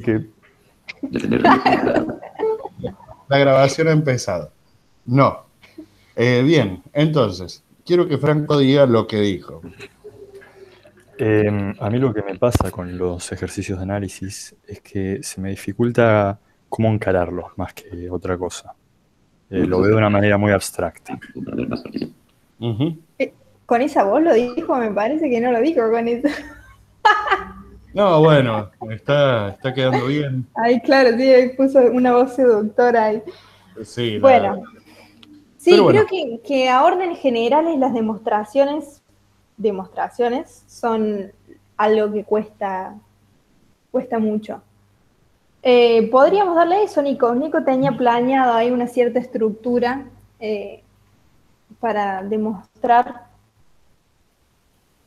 que La grabación ha empezado. No. Eh, bien, entonces, quiero que Franco diga lo que dijo. eh, a mí lo que me pasa con los ejercicios de análisis es que se me dificulta cómo encararlos más que otra cosa. Eh, lo veo de una manera muy abstracta. Ujú. Con esa voz lo dijo, me parece que no lo dijo con eso. No, bueno, está, está quedando bien. Ay, claro, sí, puso una voz seductora ahí. Sí, la- Bueno, sí, bueno. creo que, que a órdenes generales las demostraciones, demostraciones son algo que cuesta, cuesta mucho. Eh, podríamos darle eso, Nico. Nico tenía planeado ahí una cierta estructura eh, para demostrar.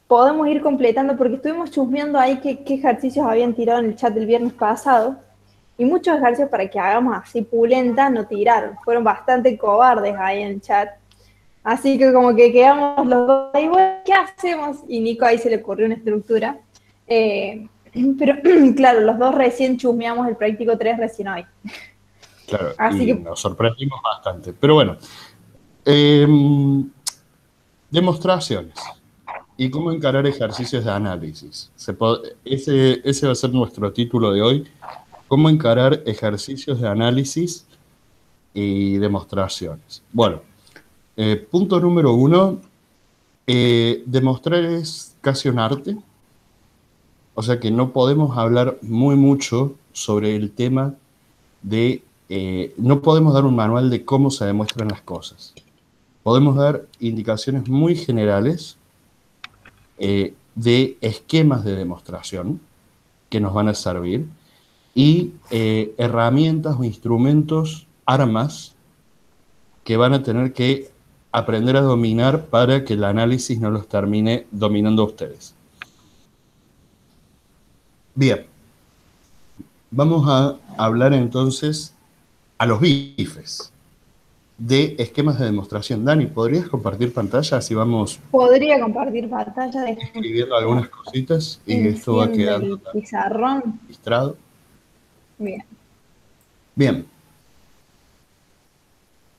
Podemos ir completando porque estuvimos chusmeando ahí qué, qué ejercicios habían tirado en el chat del viernes pasado. Y muchos ejercicios para que hagamos así pulenta no tiraron. Fueron bastante cobardes ahí en el chat. Así que como que quedamos los dos ahí, bueno, ¿qué hacemos? Y Nico ahí se le ocurrió una estructura. Eh, pero claro, los dos recién chusmeamos el práctico 3 recién hoy. Claro, Así y que- nos sorprendimos bastante. Pero bueno, em, demostraciones y cómo encarar ejercicios de análisis. Ese va a ser nuestro título de hoy. Cómo encarar ejercicios de análisis y demostraciones. Bueno, eh, punto número uno, eh, demostrar es casi un arte. O sea que no podemos hablar muy mucho sobre el tema de eh, no podemos dar un manual de cómo se demuestran las cosas. Podemos dar indicaciones muy generales eh, de esquemas de demostración que nos van a servir y eh, herramientas o instrumentos, armas que van a tener que aprender a dominar para que el análisis no los termine dominando a ustedes. Bien, vamos a hablar entonces a los bifes de esquemas de demostración. Dani, ¿podrías compartir pantalla? Así vamos Podría compartir pantalla de escribiendo algunas cositas y esto va quedando pizarrón. registrado. Bien. Bien.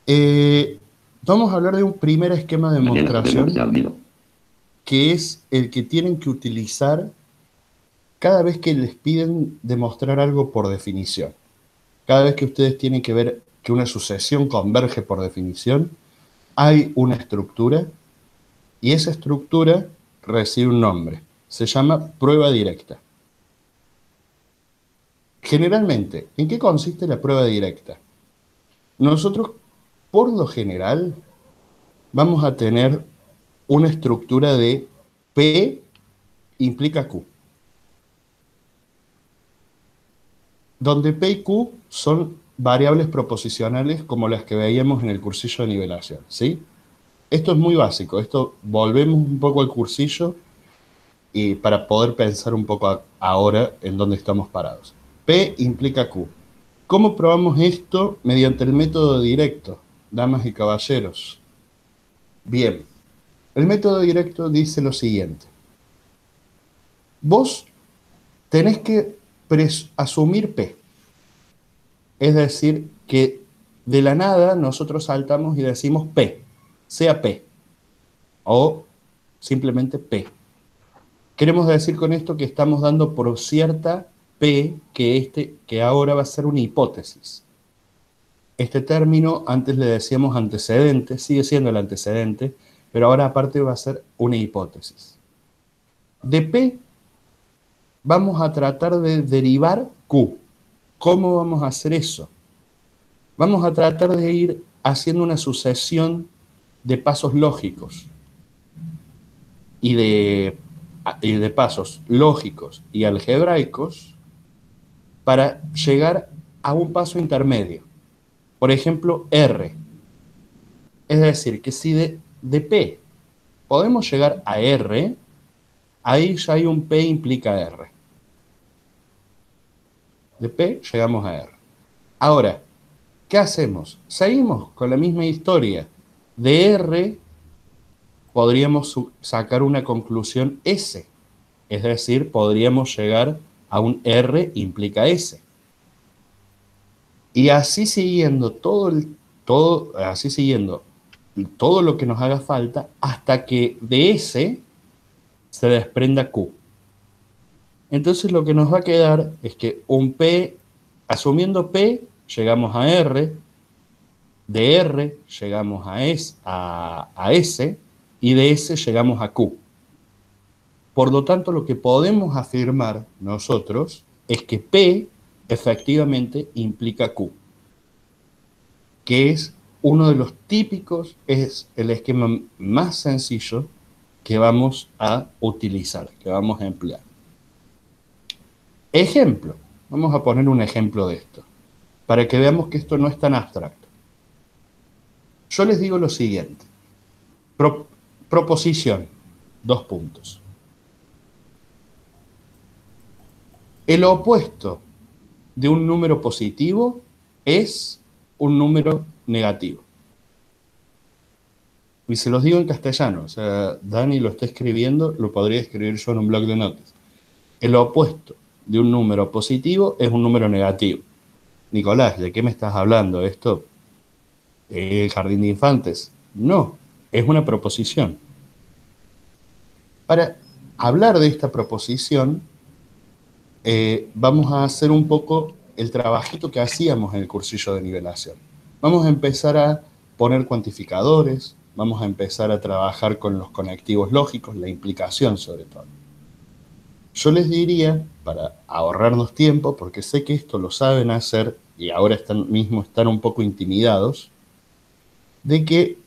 Eh, vamos a hablar de un primer esquema de demostración que es el que tienen que utilizar cada vez que les piden demostrar algo por definición. Cada vez que ustedes tienen que ver que una sucesión converge por definición, hay una estructura y esa estructura recibe un nombre. Se llama prueba directa. Generalmente, ¿en qué consiste la prueba directa? Nosotros, por lo general, vamos a tener una estructura de P implica Q. Donde P y Q son variables proposicionales como las que veíamos en el cursillo de nivelación, ¿sí? Esto es muy básico, esto volvemos un poco al cursillo y para poder pensar un poco ahora en dónde estamos parados. P implica Q. ¿Cómo probamos esto? Mediante el método directo, damas y caballeros. Bien, el método directo dice lo siguiente. Vos tenés que asumir P. Es decir, que de la nada nosotros saltamos y decimos P, sea P, o simplemente P. Queremos decir con esto que estamos dando por cierta P que, este, que ahora va a ser una hipótesis. Este término antes le decíamos antecedente, sigue siendo el antecedente, pero ahora aparte va a ser una hipótesis. De P vamos a tratar de derivar Q. ¿Cómo vamos a hacer eso? Vamos a tratar de ir haciendo una sucesión de pasos lógicos y de, pasos lógicos y algebraicos para llegar a un paso intermedio. Por ejemplo, R. Es decir, que si de P podemos llegar a R, ahí ya hay un P implica R. De P llegamos a R. Ahora, ¿qué hacemos? Seguimos con la misma historia. De R podríamos sacar una conclusión S. Es decir, podríamos llegar a un R implica S. Y así siguiendo todo, el, todo, así siguiendo todo lo que nos haga falta hasta que de S se desprenda Q. Entonces lo que nos va a quedar es que un P, asumiendo P, llegamos a R, de R llegamos a S, a, a S y de S llegamos a Q. Por lo tanto, lo que podemos afirmar nosotros es que P efectivamente implica Q, que es uno de los típicos, es el esquema más sencillo que vamos a utilizar, que vamos a emplear. Ejemplo, vamos a poner un ejemplo de esto, para que veamos que esto no es tan abstracto. Yo les digo lo siguiente, proposición, dos puntos. El opuesto de un número positivo es un número negativo. Y se los digo en castellano, o sea, Dani lo está escribiendo, lo podría escribir yo en un blog de notas. El opuesto de un número positivo es un número negativo. Nicolás, ¿de qué me estás hablando? ¿Esto es el jardín de infantes? No, es una proposición. Para hablar de esta proposición, eh, vamos a hacer un poco el trabajito que hacíamos en el cursillo de nivelación. Vamos a empezar a poner cuantificadores, vamos a empezar a trabajar con los conectivos lógicos, la implicación sobre todo. Yo les diría, para ahorrarnos tiempo, porque sé que esto lo saben hacer y ahora están, mismo están un poco intimidados, de que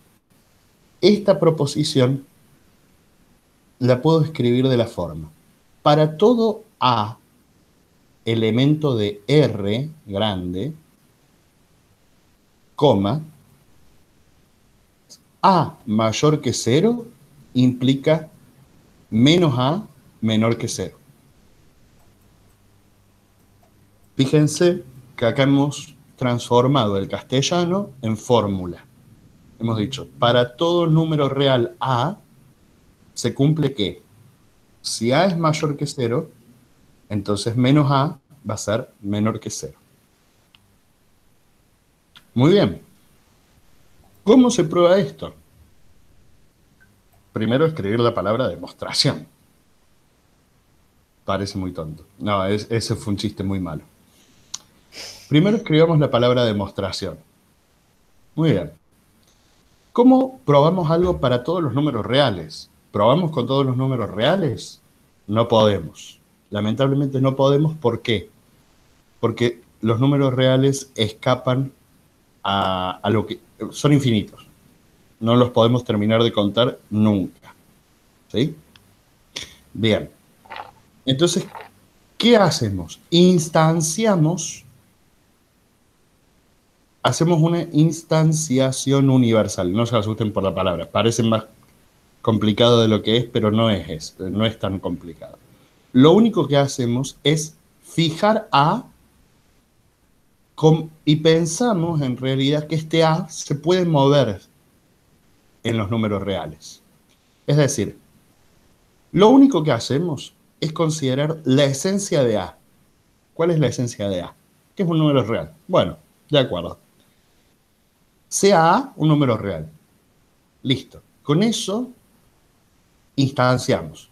esta proposición la puedo escribir de la forma. Para todo A elemento de R grande, coma, A mayor que 0 implica menos A menor que 0. Fíjense que acá hemos transformado el castellano en fórmula. Hemos dicho, para todo número real A, se cumple que si A es mayor que 0, entonces menos A va a ser menor que 0. Muy bien. ¿Cómo se prueba esto? Primero escribir la palabra demostración. Parece muy tonto. No, ese fue un chiste muy malo. Primero escribamos la palabra demostración. Muy bien. ¿Cómo probamos algo para todos los números reales? ¿Probamos con todos los números reales? No podemos. Lamentablemente no podemos, ¿por qué? Porque los números reales escapan a, lo que son infinitos. No los podemos terminar de contar nunca. ¿Sí? Bien. Entonces, ¿qué hacemos? Instanciamos, hacemos una instanciación universal. No se asusten por la palabra, parece más complicado de lo que es, pero no es, no es tan complicado lo único que hacemos es fijar A y pensamos en realidad que este A se puede mover en los números reales. Es decir, lo único que hacemos es considerar la esencia de A. ¿Cuál es la esencia de A? ¿Qué es un número real? Bueno, de acuerdo. Sea A un número real. Listo. Con eso instanciamos.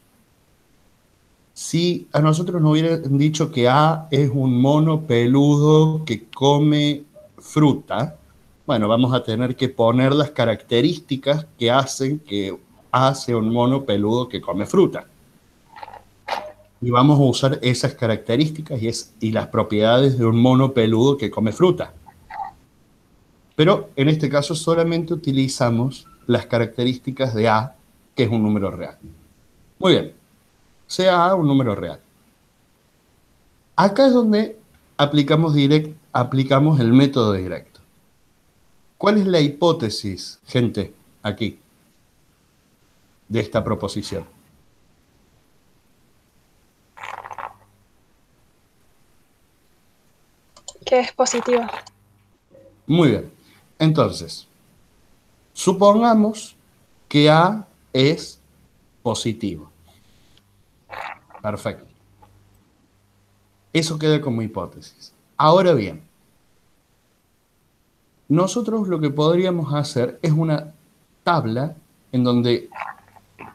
Si a nosotros nos hubieran dicho que A es un mono peludo que come fruta, bueno, vamos a tener que poner las características que hacen que A sea un mono peludo que come fruta. Y vamos a usar esas características y, es, y las propiedades de un mono peludo que come fruta. Pero en este caso solamente utilizamos las características de A, que es un número real. Muy bien sea A un número real. Acá es donde aplicamos, direct, aplicamos el método directo. ¿Cuál es la hipótesis, gente, aquí, de esta proposición? Que es positiva. Muy bien. Entonces, supongamos que A es positivo. Perfecto. Eso queda como hipótesis. Ahora bien, nosotros lo que podríamos hacer es una tabla en donde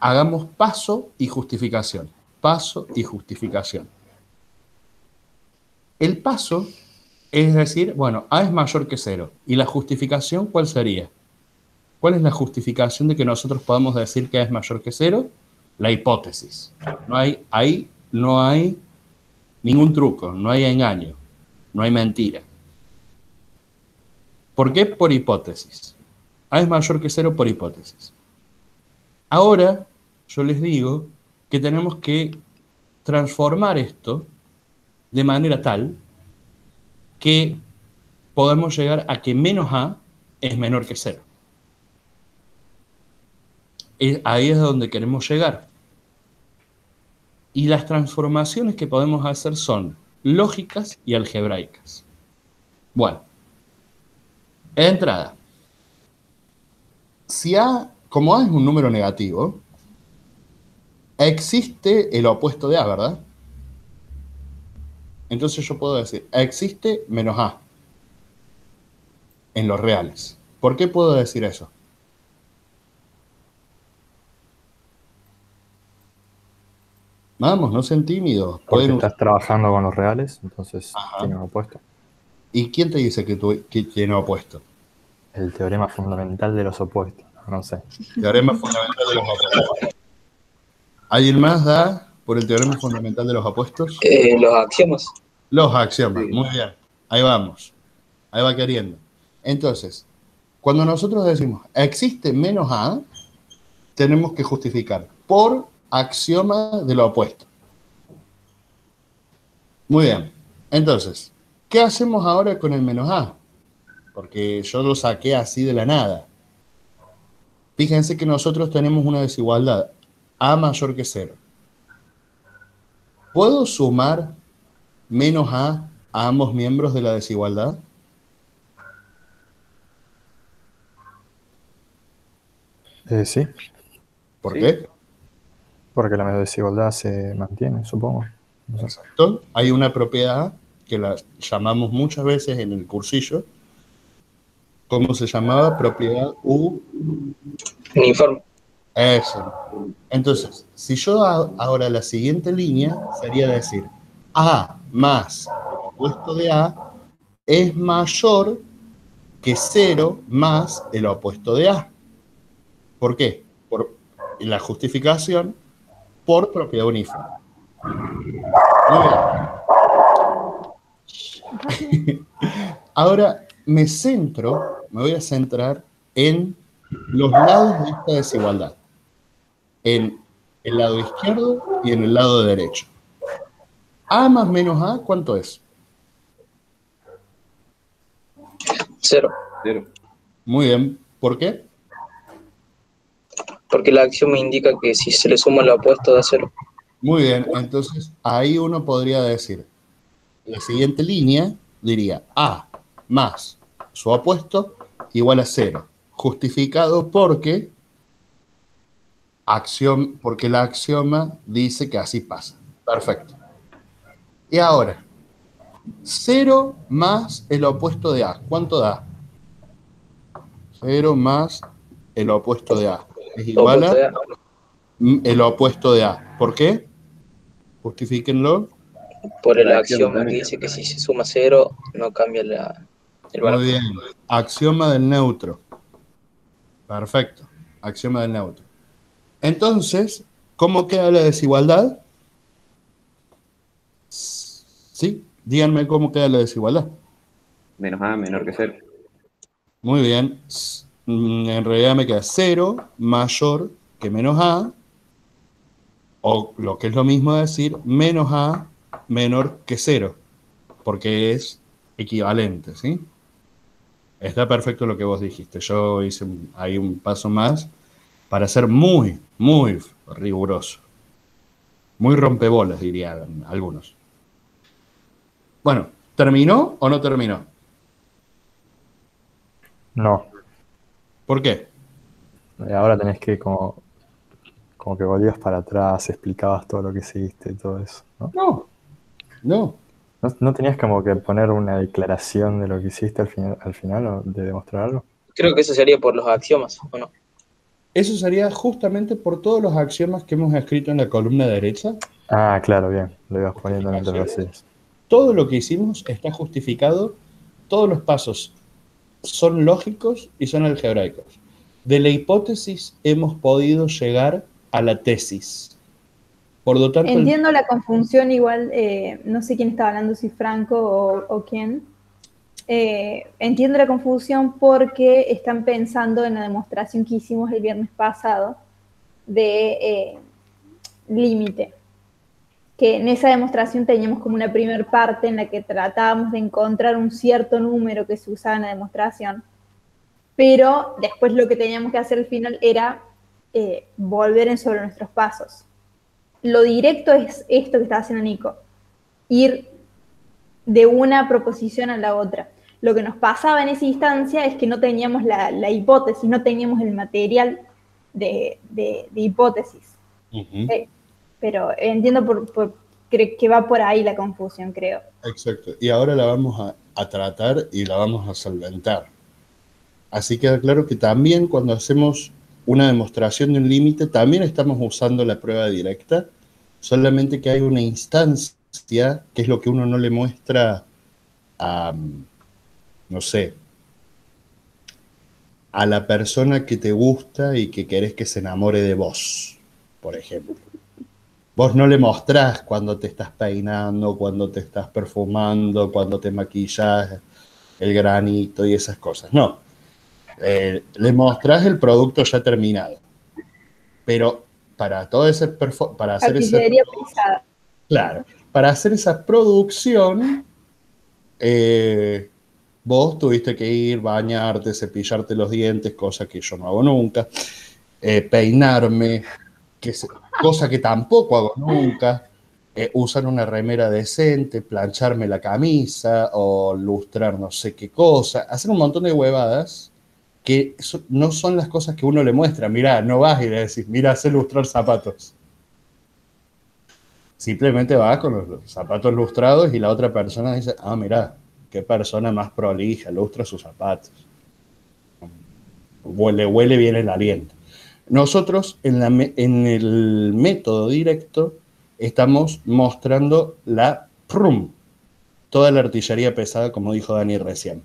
hagamos paso y justificación. Paso y justificación. El paso es decir, bueno, A es mayor que cero. ¿Y la justificación cuál sería? ¿Cuál es la justificación de que nosotros podamos decir que A es mayor que cero? La hipótesis. No hay, ahí no hay ningún truco, no hay engaño, no hay mentira. ¿Por qué? Por hipótesis. A es mayor que cero por hipótesis. Ahora, yo les digo que tenemos que transformar esto de manera tal que podemos llegar a que menos A es menor que cero. Ahí es donde queremos llegar. Y las transformaciones que podemos hacer son lógicas y algebraicas. Bueno, entrada. Si A, como A es un número negativo, existe el opuesto de A, ¿verdad? Entonces yo puedo decir, existe menos A en los reales. ¿Por qué puedo decir eso? Vamos, no sean tímidos. Porque estás trabajando con los reales, entonces tiene un opuesto. ¿Y quién te dice que, tú, que tiene opuesto? El teorema fundamental de los opuestos, no sé. Teorema fundamental de los opuestos. ¿Alguien más da por el teorema fundamental de los opuestos? Eh, los axiomas. Los axiomas, muy bien. Ahí vamos. Ahí va queriendo. Entonces, cuando nosotros decimos existe menos A, tenemos que justificar por axioma de lo opuesto. Muy bien. Entonces, ¿qué hacemos ahora con el menos A? Porque yo lo saqué así de la nada. Fíjense que nosotros tenemos una desigualdad. A mayor que cero. ¿Puedo sumar menos A a ambos miembros de la desigualdad? Eh, sí. ¿Por qué? Porque la desigualdad se mantiene, supongo. Exacto. Hay una propiedad que la llamamos muchas veces en el cursillo. ¿Cómo se llamaba? Propiedad U. Uniforme. Eso. Entonces, si yo ahora la siguiente línea sería decir A más el opuesto de A es mayor que 0 más el opuesto de A. ¿Por qué? Por la justificación por propiedad uniforme. Ahora me centro, me voy a centrar en los lados de esta desigualdad. En el lado izquierdo y en el lado derecho. A más menos A, ¿cuánto es? Cero. Muy bien. ¿Por qué? Porque la acción me indica que si se le suma lo opuesto da cero. Muy bien, entonces ahí uno podría decir, la siguiente línea diría A más su opuesto igual a cero, justificado porque, acción, porque la axioma dice que así pasa. Perfecto. Y ahora, 0 más el opuesto de A. ¿Cuánto da? 0 más el opuesto de A. Es igual a el opuesto de A. ¿Por qué? Justifíquenlo. Por el axioma que dice que si se suma 0 no cambia la, el valor. Muy bien. Axioma del neutro. Perfecto. Axioma del neutro. Entonces, ¿cómo queda la desigualdad? ¿Sí? Díganme cómo queda la desigualdad. Menos A menor que 0. Muy bien. Mm, en realidad me queda 0 mayor que menos A, o lo que es lo mismo decir, menos A menor que 0, porque es equivalente, ¿sí? Está perfecto lo que vos dijiste. Yo hice ahí un paso más para ser muy, muy riguroso. Muy rompebolas, dirían algunos. Bueno, ¿terminó o no terminó? No. ¿Por qué? Eh, ahora tenés que como, como que volvías para atrás, explicabas todo lo que seguiste y todo eso. No, no. no. ¿No, no tenías como que poner una declaración de lo que hiciste al final, al final o de demostrar algo? Creo que eso sería por los axiomas, ¿o no? Eso sería justamente por todos los axiomas que hemos escrito en la columna derecha. Ah, claro, bien. Lo ibas poniendo en entre. Todo lo que hicimos está justificado, todos los pasos son lógicos y son algebraicos. De la hipótesis hemos podido llegar a la tesis. Por lo tanto, Entiendo la confusión igual, eh, no sé quién estaba hablando, si Franco o, o quién. Eh, entiendo la confusión porque están pensando en la demostración que hicimos el viernes pasado de eh, límite. Que en esa demostración teníamos como una primera parte en la que tratábamos de encontrar un cierto número que se usaba en la demostración, pero después lo que teníamos que hacer al final era eh, volver en sobre nuestros pasos lo directo es esto que está haciendo Nico, ir de una proposición a la otra. Lo que nos pasaba en esa instancia es que no teníamos la, la hipótesis, no teníamos el material de, de- de hipótesis. Ujú, Pero entiendo por, por- que va por ahí la confusión, creo. Exacto. Y ahora la vamos a, a tratar y la vamos a solventar. Así queda claro que también cuando hacemos una demostración de un límite, también estamos usando la prueba directa, solamente que hay una instancia, que es lo que uno no le muestra a, no sé, a la persona que te gusta y que querés que se enamore de vos, por ejemplo. Vos no le mostrás cuando te estás peinando, cuando te estás perfumando, cuando te maquillas el granito y esas cosas. No. Eh, le mostrás el producto ya terminado. Pero para todo ese para hacer ese. Claro, para hacer esa producción, eh, vos tuviste que ir, bañarte, cepillarte los dientes, cosa que yo no hago nunca, eh, peinarme, que se- cosa que tampoco hago nunca, eh, usar una remera decente, plancharme la camisa o lustrar no sé qué cosa, hacer un montón de huevadas que no son las cosas que uno le muestra. Mirá, no vas y le decís, mira, sé lustrar zapatos. Simplemente vas con los, zapatos lustrados y la otra persona dice, ah, mira, qué persona más prolija, lustra sus zapatos. Huele, huele bien el aliento. Nosotros en, la me- en el método directo estamos mostrando la PRUM, toda la artillería pesada, como dijo Dani recién.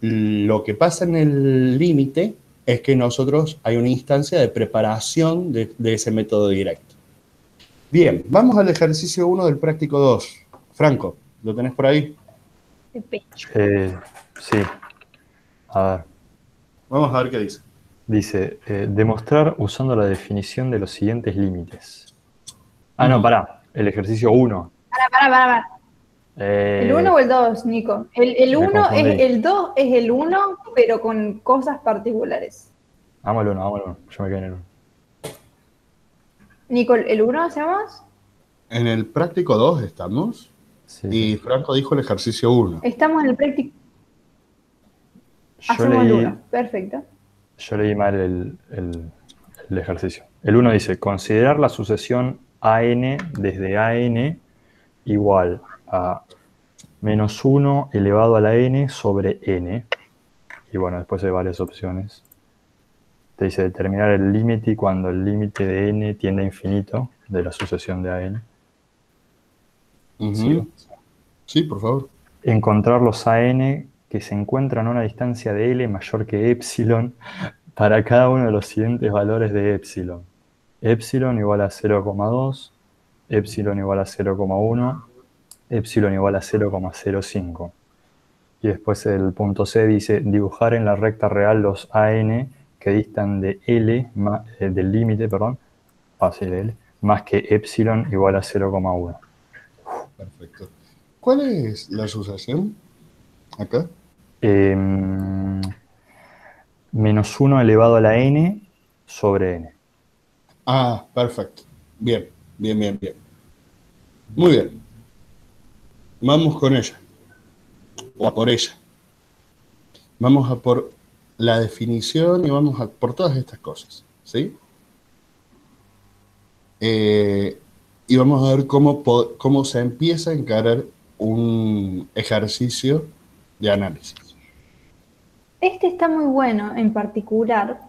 Lo que pasa en el límite es que nosotros hay una instancia de preparación de, de ese método directo. Bien, vamos al ejercicio 1 del práctico 2. Franco, ¿lo tenés por ahí? Eh, sí. A ver. Vamos a ver qué dice. Dice, eh, demostrar usando la definición de los siguientes límites. Ah, no, pará. El ejercicio 1. Para, para, para, para. Eh, ¿El 1 o el 2, Nico? El, el me 1 confundí. es el 2 es el 1, pero con cosas particulares. Vamos al 1, vamos al 1. Yo me quedé en el 1. Nico, ¿el 1 hacemos? En el práctico 2 estamos Sí, y Franco dijo el ejercicio 1. Estamos en el práctico. Yo Hacemos el leí, 1. Perfecto. Yo leí mal el, el- el ejercicio. El 1 dice, considerar la sucesión AN desde AN igual a menos 1 elevado a la n sobre n. Y bueno, después hay varias opciones. Te dice determinar el límite cuando el límite de n tiende a infinito de la sucesión de AN. Ujú. Sí, por favor. encontrar los AN que se encuentran a una distancia de L mayor que epsilon para cada uno de los siguientes valores de epsilon. Epsilon igual a 0,2, epsilon igual a 0,1, epsilon igual a 0,05. Y después el punto C dice dibujar en la recta real los AN que distan de L, eh, del límite, perdón, de L, más que epsilon igual a 0,1. Perfecto. ¿Cuál es la asociación? Acá. Em, menos 1 elevado a la n sobre n. Ah, perfecto. Bien, bien, bien, bien. Muy bien. Vamos con ella. O por ella. Vamos a por la definición y vamos a por todas estas cosas. ¿Sí? Eh, y vamos a ver cómo, cómo se empieza a encarar un ejercicio de análisis. Este está muy bueno en particular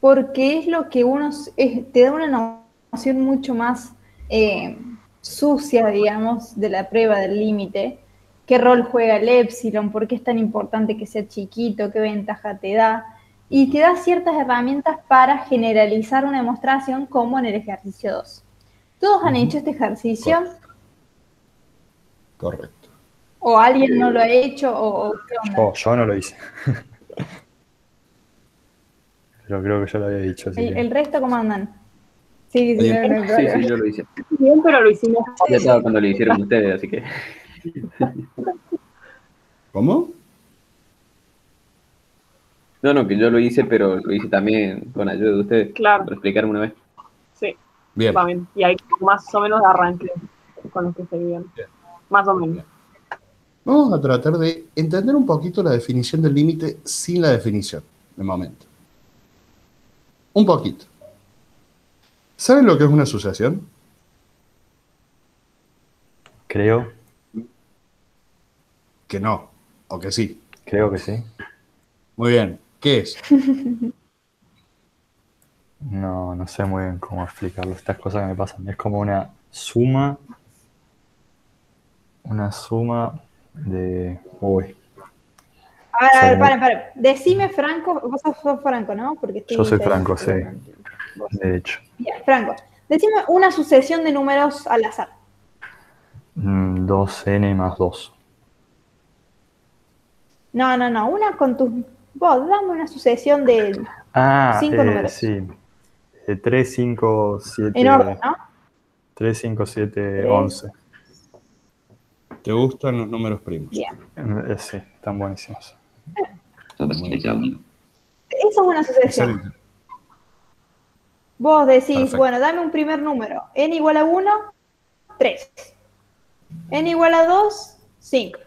porque es lo que uno es- te da una noción mucho más eh, sucia, digamos, de la prueba del límite. ¿Qué rol juega el epsilon? ¿Por qué es tan importante que sea chiquito? ¿Qué ventaja te da? Y te da ciertas herramientas para generalizar una demostración como en el ejercicio 2. ¿Todos han hecho este ejercicio? Correcto. ¿O alguien no lo ha hecho? ¿O, o qué onda? Oh, yo no lo hice. Pero creo que yo lo había dicho. así ¿El, que- el resto cómo andan? Sí, sí, Bien. no, no hay Sí, yo lo hice. Bien, pero lo hicimos. Yo estaba cuando lo hicieron ustedes, así que. ¿Cómo? No, no, que yo lo hice, pero lo hice también con ayuda de ustedes. Claro. Para explicarme una vez. Sí, Bien. bien. Y hay más o menos de arranque con los que se vivían. Más o menos. Vamos a tratar de entender un poquito la definición del límite sin la definición, de momento. Un poquito. ¿Saben lo que es una asociación? Creo, Que no, o que sí. creo que sí. Muy bien. ¿Qué es? No, no sé muy bien cómo explicarlo. Estas cosas que me pasan. Es como una suma. Una suma de. Uy, A ver, a ver, para, para. Decime Franco, vos sos, sos Franco, ¿no? Porque yo soy. Franco, sí. De hecho. Bien, Franco. Decime una sucesión de números al azar. Mm, 2n más 2. No, no, no. Una con tus. Vos, dame una sucesión de. Ah, Cinco eh, números. sí. 3, 5, 7. En orden, ¿no? 3, 5, 7, Tres. 11. ¿Te gustan los números primos? Bien. Eh, sí, están buenísimos. Eso es una sucesión. Excelente. Vos decís, Perfecto. bueno, dame un primer número. n igual a 1, 3. n igual a 2, 5.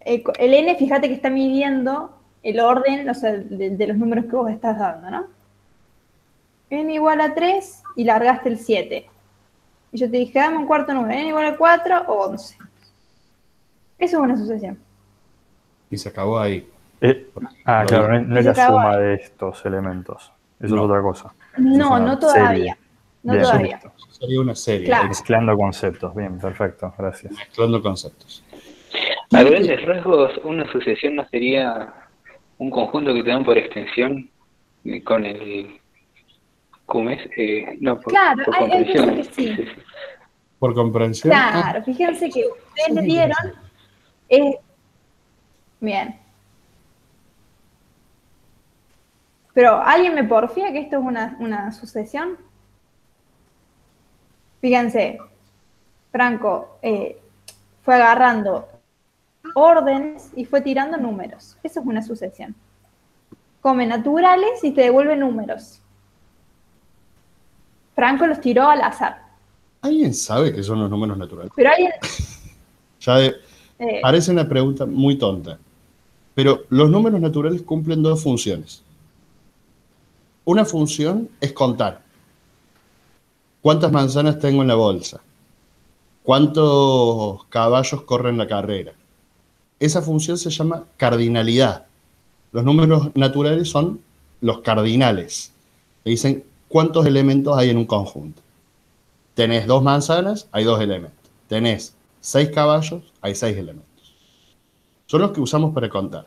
El, el n, fíjate que está midiendo el orden o sea, de, de los números que vos estás dando, ¿no? n igual a 3 y largaste el 7. Y yo te dije, dame un cuarto número, n igual a 4 o 11. Eso es una sucesión. Y se acabó ahí. Eh, ah, claro, no es, no es la suma ahí. de estos elementos. Eso No. es otra cosa. No, no todavía. serie. No Bien. todavía. Sería una serie. Claro. Mezclando conceptos. Bien, perfecto, gracias. Mezclando conceptos. A grandes rasgos, una sucesión no sería un conjunto que te dan por extensión eh, con el. ¿Cómo es? Eh, no, por, Claro, por hay comprensión. que sí. Por comprensión. Ah, Claro, fíjense que ustedes le dieron. es- Bien. Pero, ¿alguien me porfía que esto es una, una sucesión? Fíjense, Franco eh, fue agarrando órdenes y fue tirando números. Eso es una sucesión. Come naturales y te devuelve números. Franco los tiró al azar. ¿Alguien sabe qué son los números naturales? Pero alguien. Ya de- eh, parece una pregunta muy tonta. Pero los números naturales cumplen dos funciones. Una función es contar. ¿Cuántas manzanas tengo en la bolsa? ¿Cuántos caballos corren la carrera? Esa función se llama cardinalidad. Los números naturales son los cardinales. Te dicen cuántos elementos hay en un conjunto. Tenés dos manzanas, hay dos elementos. Tenés seis caballos, hay seis elementos. Son los que usamos para contar.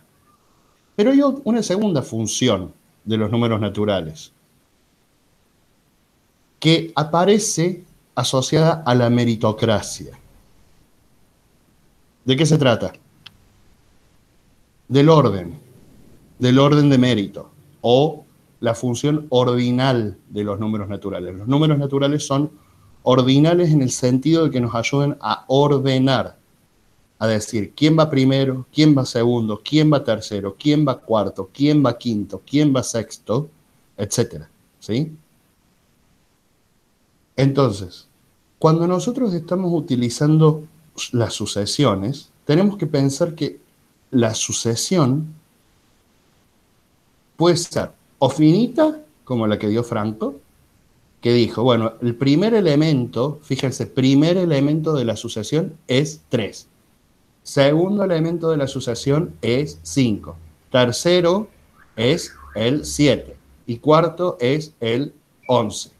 Pero hay una segunda función de los números naturales que aparece asociada a la meritocracia. ¿De qué se trata? Del orden, del orden de mérito o la función ordinal de los números naturales. Los números naturales son ordinales en el sentido de que nos ayudan a ordenar, a decir quién va primero, quién va segundo, quién va tercero, quién va cuarto, quién va quinto, quién va sexto, etcétera, ¿sí? Entonces, cuando nosotros estamos utilizando las sucesiones, tenemos que pensar que la sucesión puede ser o finita, como la que dio Franco, que dijo, bueno, el primer elemento, fíjense, primer elemento de la sucesión es 3. Segundo elemento de la sucesión es 5. Tercero es el 7. Y cuarto es el 11.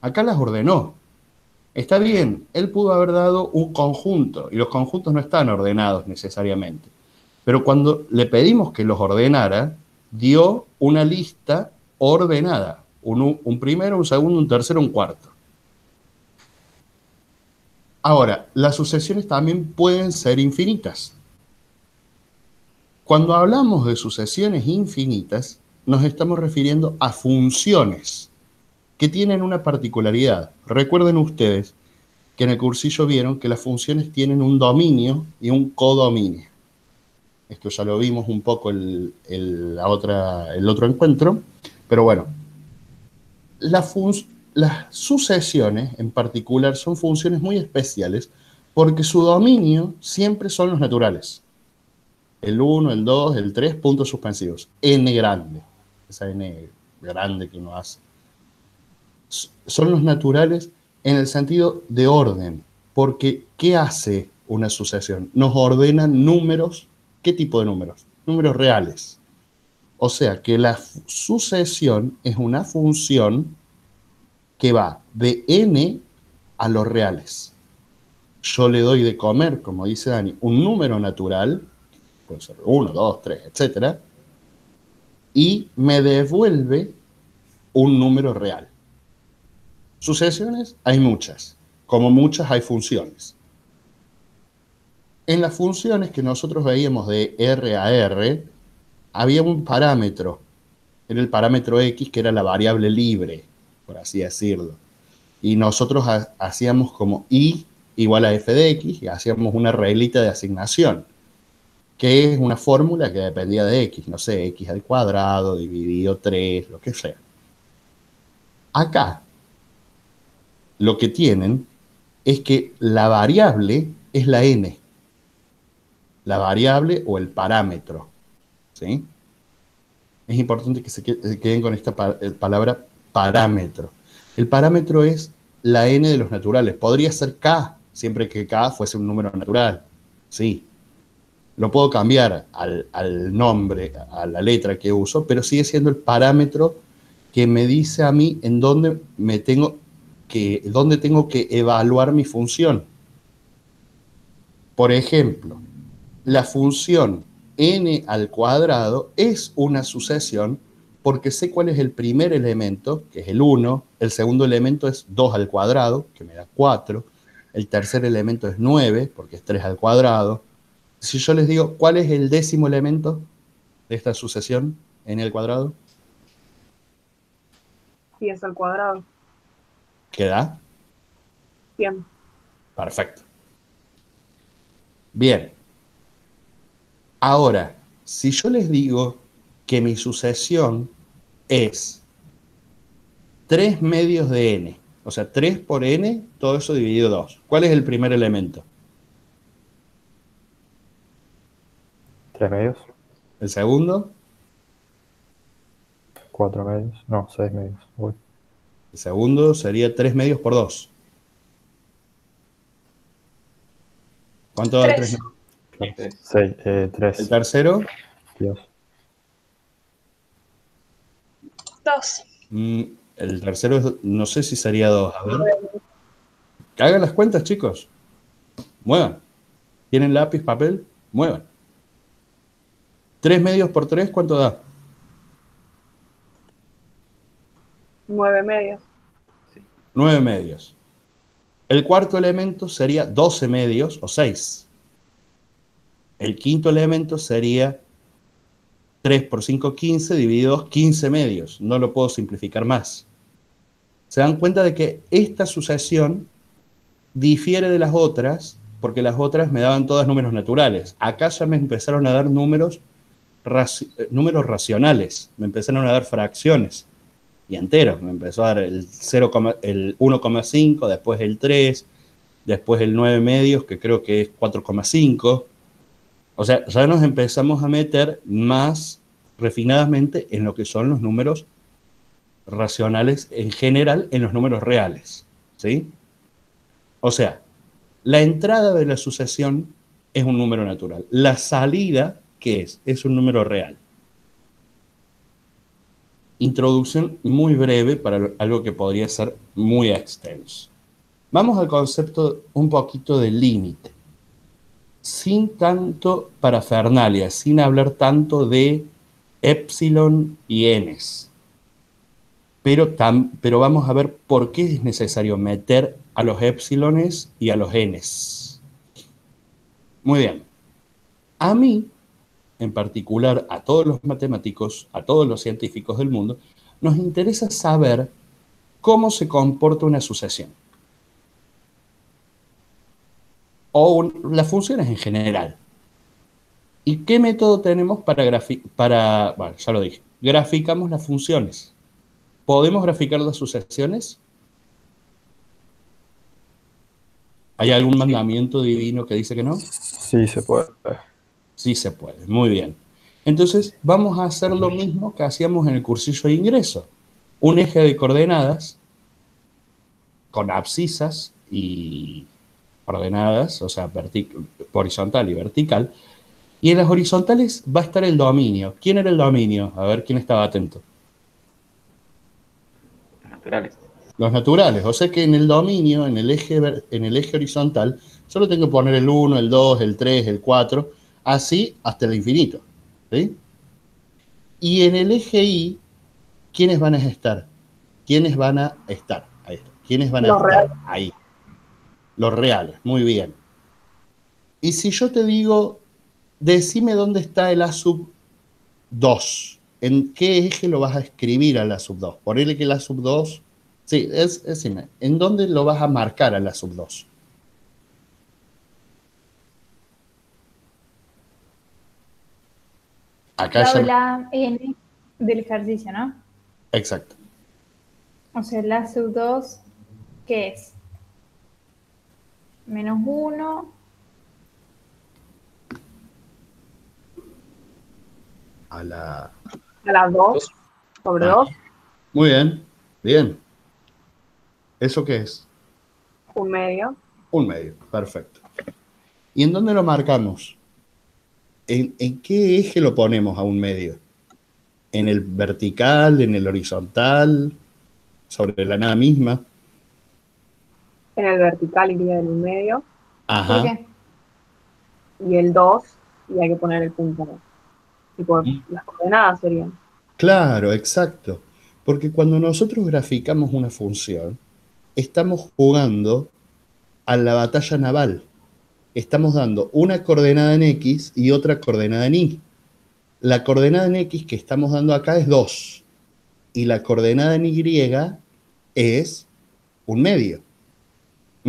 Acá las ordenó. Está bien, él pudo haber dado un conjunto y los conjuntos no están ordenados necesariamente. Pero cuando le pedimos que los ordenara, dio una lista ordenada. Un, primero, un segundo, un tercero, un cuarto. Ahora, las sucesiones también pueden ser infinitas. Cuando hablamos de sucesiones infinitas, nos estamos refiriendo a funciones que tienen una particularidad. Recuerden ustedes que en el cursillo vieron que las funciones tienen un dominio y un codominio. Esto ya lo vimos un poco el, el, la otra, el otro encuentro, pero bueno, las sucesiones en particular son funciones muy especiales porque su dominio siempre son los naturales. El 1, el 2, el 3, puntos suspensivos. N grande. Esa N grande que uno hace. Son los naturales en el sentido de orden. Porque, ¿qué hace una sucesión? Nos ordenan números ¿Qué tipo de números? Números reales. O sea que la sucesión es una función que va de n a los reales. Yo le doy de comer, como dice Dani, un número natural, puede ser 1, 2, 3, etc. Y me devuelve un número real. Sucesiones hay muchas, como muchas hay funciones. En las funciones que nosotros veíamos de R a R, había un parámetro, era el parámetro X, que era la variable libre, por así decirlo. Y nosotros hacíamos como I igual a f de x y hacíamos una reglita de asignación, que es una fórmula que dependía de x, no sé, x al cuadrado, dividido 3, lo que sea. Acá, lo que tienen es que la variable es la n la variable o el parámetro. ¿sí? Es importante que se queden con esta eh, palabra parámetro. El parámetro es la n de los naturales. Podría ser k, siempre que k fuese un número natural. Sí. Lo puedo cambiar al, al nombre, a la letra que uso, pero sigue siendo el parámetro que me dice a mí en dónde me tengo que, dónde tengo que evaluar mi función. Por ejemplo, la función n al cuadrado es una sucesión porque sé cuál es el primer elemento, que es el 1, el segundo elemento es 2 al cuadrado, que me da 4, el tercer elemento es 9, porque es 3 al cuadrado. Si yo les digo, ¿cuál es el décimo elemento de esta sucesión n al cuadrado? 10 al cuadrado. ¿Qué da? 100. Perfecto. Bien, Ahora, si yo les digo que mi sucesión es 3 medios de n, o sea, 3 por n, todo eso dividido 2. ¿Cuál es el primer elemento? 3 medios. ¿El segundo? 4 medios. No, 6 medios. El segundo sería 3 medios por 2. ¿Cuánto da 3 medios? 6, eh, 3. ¿El tercero? Dios. 2. Mm, el tercero, es- no sé si sería 2. A ver. Que hagan las cuentas, chicos. Muevan. ¿Tienen lápiz, papel? Muevan. 3 medios por 3, ¿cuánto da? 9 medios. 9 medios. El cuarto elemento sería 12 medios o 6. El quinto elemento sería 3 por 5, 15, dividido 2, 15 medios. No lo puedo simplificar más. Se dan cuenta de que esta sucesión difiere de las otras, porque las otras me daban todas números naturales. Acá ya me empezaron a dar eh, números racionales, me empezaron a dar fracciones y enteros. Me empezó a dar el, 0, el 1,5, después el 3, después el 9 medios, que creo que es 4,5. O sea, ya nos empezamos a meter más refinadamente en lo que son los números racionales en general en los números reales. ¿Sí? O sea, la entrada de la sucesión es un número natural. La salida, ¿qué es? Es un número real. Introducción muy breve para algo que podría ser muy extenso. Vamos al concepto un poquito de límite. Sin tanto parafernalia, sin hablar tanto de epsilon y n's. Pero, pero vamos a ver por qué es necesario meter a los epsilones y a los n's. Muy bien. A mí en particular a todos los matemáticos, a todos los científicos del mundo, nos interesa saber cómo se comporta una sucesión. O las funciones en general. ¿Y qué método tenemos para graficar? Para, bueno, ya lo dije, graficamos las funciones. ¿Podemos graficar las sucesiones? ¿Hay algún mandamiento divino que dice que no? Sí, se puede. Sí se puede, muy bien. Entonces vamos a hacer lo mismo que hacíamos en el cursillo de ingreso. Un eje de coordenadas con abscisas y ordenadas, o sea, horizontal y vertical. Y en las horizontales va a estar el dominio. ¿Quién era el dominio? A ver, ¿quién estaba atento? Naturales. Los naturales. O sea que en el dominio, en el eje, en el eje horizontal, solo tengo que poner el 1, el 2, el 3, el 4 así hasta el infinito. Y en el eje Y, ¿quiénes van a estar? ¿Quiénes van a estar? Ahí está. ¿Quiénes van a estar? Ahí. Los reales, muy bien. Y si yo te digo, decime dónde está el A sub 2, ¿en qué eje lo vas a escribir al A sub 2? Ponele que el A sub 2, sí, es, es, ¿en dónde lo vas a marcar al A sub 2? Acá la n del ejercicio, ¿no? Exacto. O sea, la sub 2, ¿qué es? Menos 1. A la... A la 2 sobre 2. Ah. Muy bien, bien. ¿Eso qué es? Un medio. Un medio, perfecto. ¿Y en dónde lo marcamos? ¿en, qué eje lo ponemos a un medio? ¿En el vertical, en el horizontal, sobre la nada misma? En el vertical iría en un medio. Ajá. Y el 2, y hay que poner el punto. Tipo, mm. las coordenadas serían. Claro, exacto. Porque cuando nosotros graficamos una función, estamos jugando a la batalla naval estamos dando una coordenada en X y otra coordenada en Y. La coordenada en X que estamos dando acá es 2 y la coordenada en Y es un medio.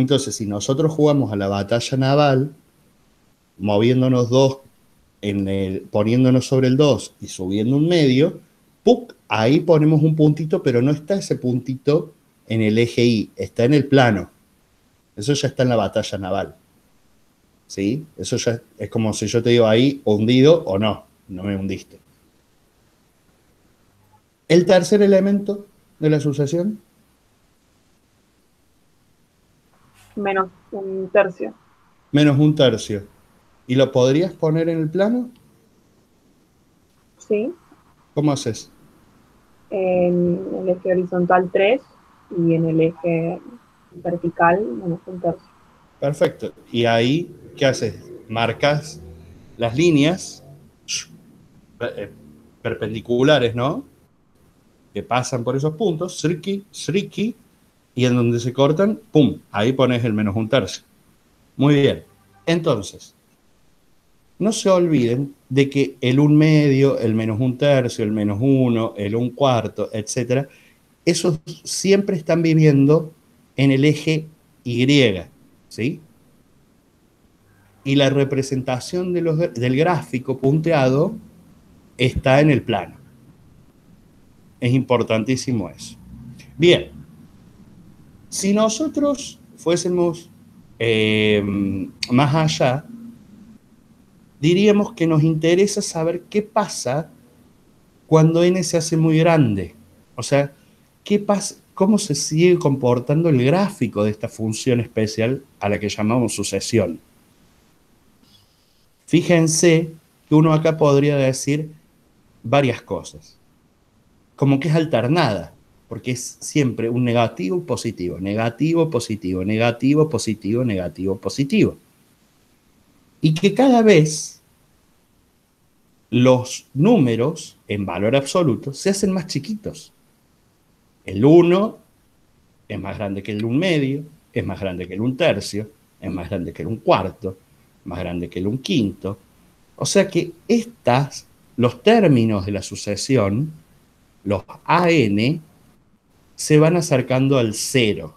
Entonces, si nosotros jugamos a la batalla naval, moviéndonos dos, poniéndonos sobre el 2 y subiendo un medio, ¡puc! ahí ponemos un puntito, pero no está ese puntito en el eje Y, está en el plano. Eso ya está en la batalla naval. ¿sí? Eso ya es como si yo te digo ahí hundido o no, no me hundiste. El tercer elemento de la sucesión. Menos un tercio. Menos un tercio. ¿Y lo podrías poner en el plano? Sí. ¿Cómo haces? En el eje horizontal 3 y en el eje vertical menos un tercio. Perfecto. Y ahí ¿qué haces? Marcas las líneas eh, perpendiculares, ¿no? Que pasan por esos puntos, sriki, sriki, y en donde se cortan, ¡pum! Ahí pones el menos un tercio. Muy bien. Entonces, no se olviden de que el un medio, el menos un tercio, el menos uno, el un cuarto, etcétera, esos siempre están viviendo en el eje Y, ¿sí? y la representación del gráfico punteado está en el plano. Es importantísimo eso. Bien, si nosotros fuésemos eh, más allá, diríamos que nos interesa saber qué pasa cuando n se hace muy grande. O sea, qué pasa, cómo se sigue comportando el gráfico de esta función especial a la que llamamos sucesión. Fíjense que uno acá podría decir varias cosas, como que es alternada, porque es siempre un negativo positivo, negativo positivo, negativo positivo, negativo positivo. Y que cada vez los números en valor absoluto se hacen más chiquitos. El 1 es más grande que el 1 medio, es más grande que el 1 tercio, es más grande que el 1 cuarto, más grande que el 1 quinto. O sea que estas, los términos de la sucesión, los AN, se van acercando al cero.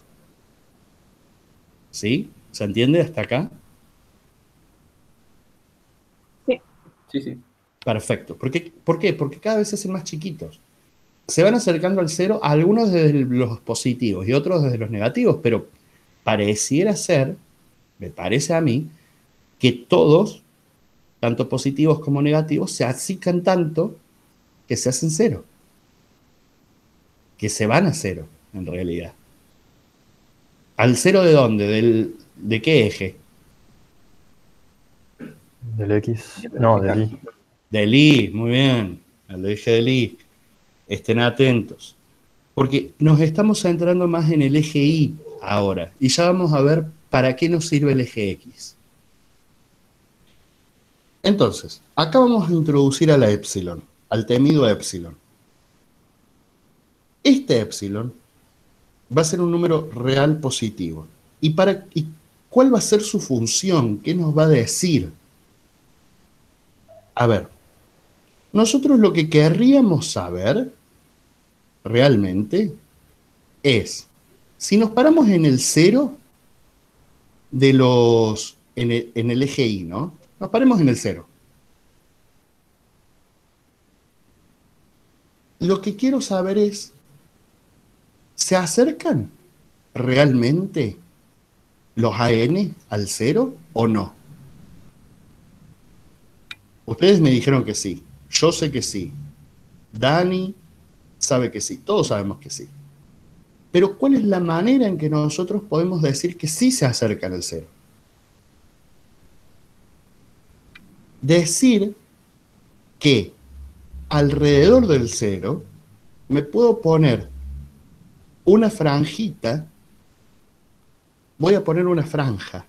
¿Sí? ¿Se entiende hasta acá? Sí. Sí, sí. Perfecto. ¿Por qué? ¿Por qué? Porque cada vez se hacen más chiquitos. Se van acercando al cero, algunos desde los positivos y otros desde los negativos, pero pareciera ser, me parece a mí, que todos, tanto positivos como negativos, se achican tanto que se hacen cero. Que se van a cero, en realidad. ¿Al cero de dónde? ¿Del, ¿De qué eje? Del X. No, del Y. Del I, muy bien. Al eje del I. Estén atentos. Porque nos estamos centrando más en el eje Y ahora. Y ya vamos a ver para qué nos sirve el eje X. Entonces, acá vamos a introducir a la epsilon, al temido epsilon. Este epsilon va a ser un número real positivo. ¿Y, para, ¿Y cuál va a ser su función? ¿Qué nos va a decir? A ver, nosotros lo que querríamos saber realmente es, si nos paramos en el cero de los, en el, en el eje Y, ¿no? Nos paremos en el cero. Lo que quiero saber es, ¿se acercan realmente los AN al cero o no? Ustedes me dijeron que sí. Yo sé que sí. Dani sabe que sí. Todos sabemos que sí. Pero ¿cuál es la manera en que nosotros podemos decir que sí se acercan al cero? Decir que alrededor del cero me puedo poner una franjita, voy a poner una franja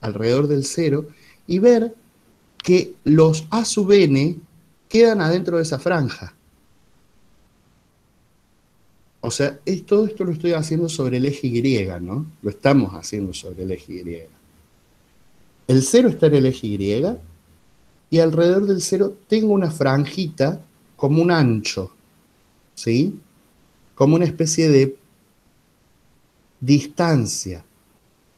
alrededor del cero y ver que los A sub n quedan adentro de esa franja. O sea, es, todo esto lo estoy haciendo sobre el eje Y, ¿no? Lo estamos haciendo sobre el eje Y. El cero está en el eje Y y alrededor del cero tengo una franjita como un ancho, ¿sí? Como una especie de distancia.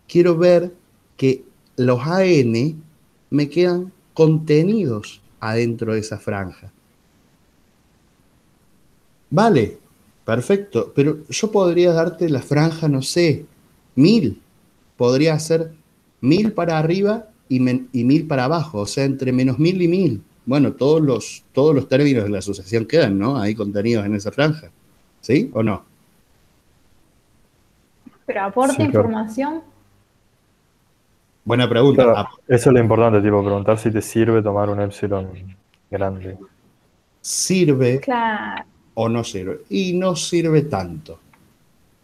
Quiero ver que los AN me quedan contenidos adentro de esa franja. Vale, perfecto, pero yo podría darte la franja, no sé, mil. Podría ser mil para arriba y, mil para abajo, o sea, entre menos mil y mil. Bueno, todos los, todos los términos de la asociación quedan, ¿no? Ahí contenidos en esa franja. ¿Sí o no? Pero aporta información. Buena pregunta. Claro, eso es lo importante, tipo, preguntar si te sirve tomar un epsilon grande. ¿Sirve Claro. o no sirve? Y no sirve tanto.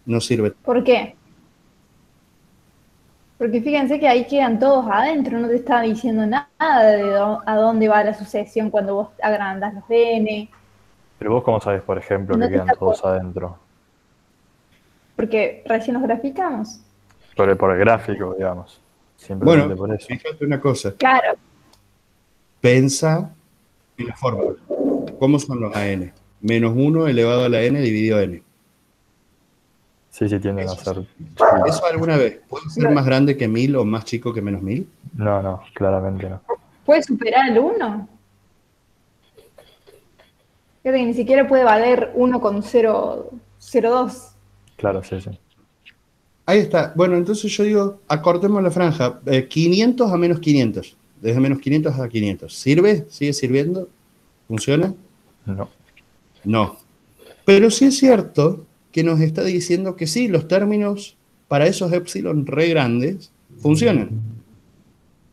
No sirve. ¿Por qué? Porque fíjense que ahí quedan todos adentro, no te está diciendo nada de a dónde va la sucesión cuando vos agrandas los n, Pero vos cómo sabes, por ejemplo, No que quedan todos adentro. Porque recién los graficamos. Por el, por el gráfico, digamos. Simplemente Bueno, por eso. fíjate una cosa. Claro, Pensa en la fórmula. ¿Cómo son los AN? Menos 1 elevado a la n dividido n. Sí, sí, tienden a Eso ser. ¿Eso alguna vez puede ser más grande que 1000 o más chico que menos 1000? No, no, claramente no. puede superar el 1. Fíjate que ni siquiera puede valer 1,002. Claro, sí, sí. Ahí está. Bueno, entonces yo digo, acortemos la franja. Eh, 500 a menos 500. Desde menos 500 a 500. ¿Sirve? ¿Sigue sirviendo? ¿Funciona? No. No. Pero sí es cierto que nos está diciendo que sí, los términos para esos epsilon re grandes funcionan.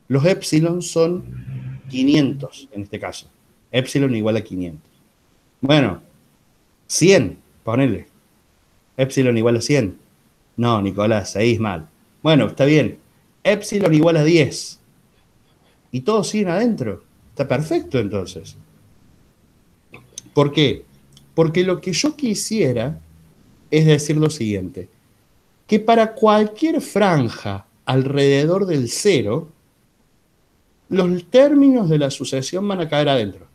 Los epsilon son 500 en este caso. Epsilon igual a 500. Bueno, 100, ponele. Epsilon igual a 100. No, Nicolás, 6 mal. Bueno, está bien. Epsilon igual a 10. Y todos siguen adentro. Está perfecto entonces. ¿Por qué? Porque lo que yo quisiera es decir lo siguiente, que para cualquier franja alrededor del cero, los términos de la sucesión van a caer adentro.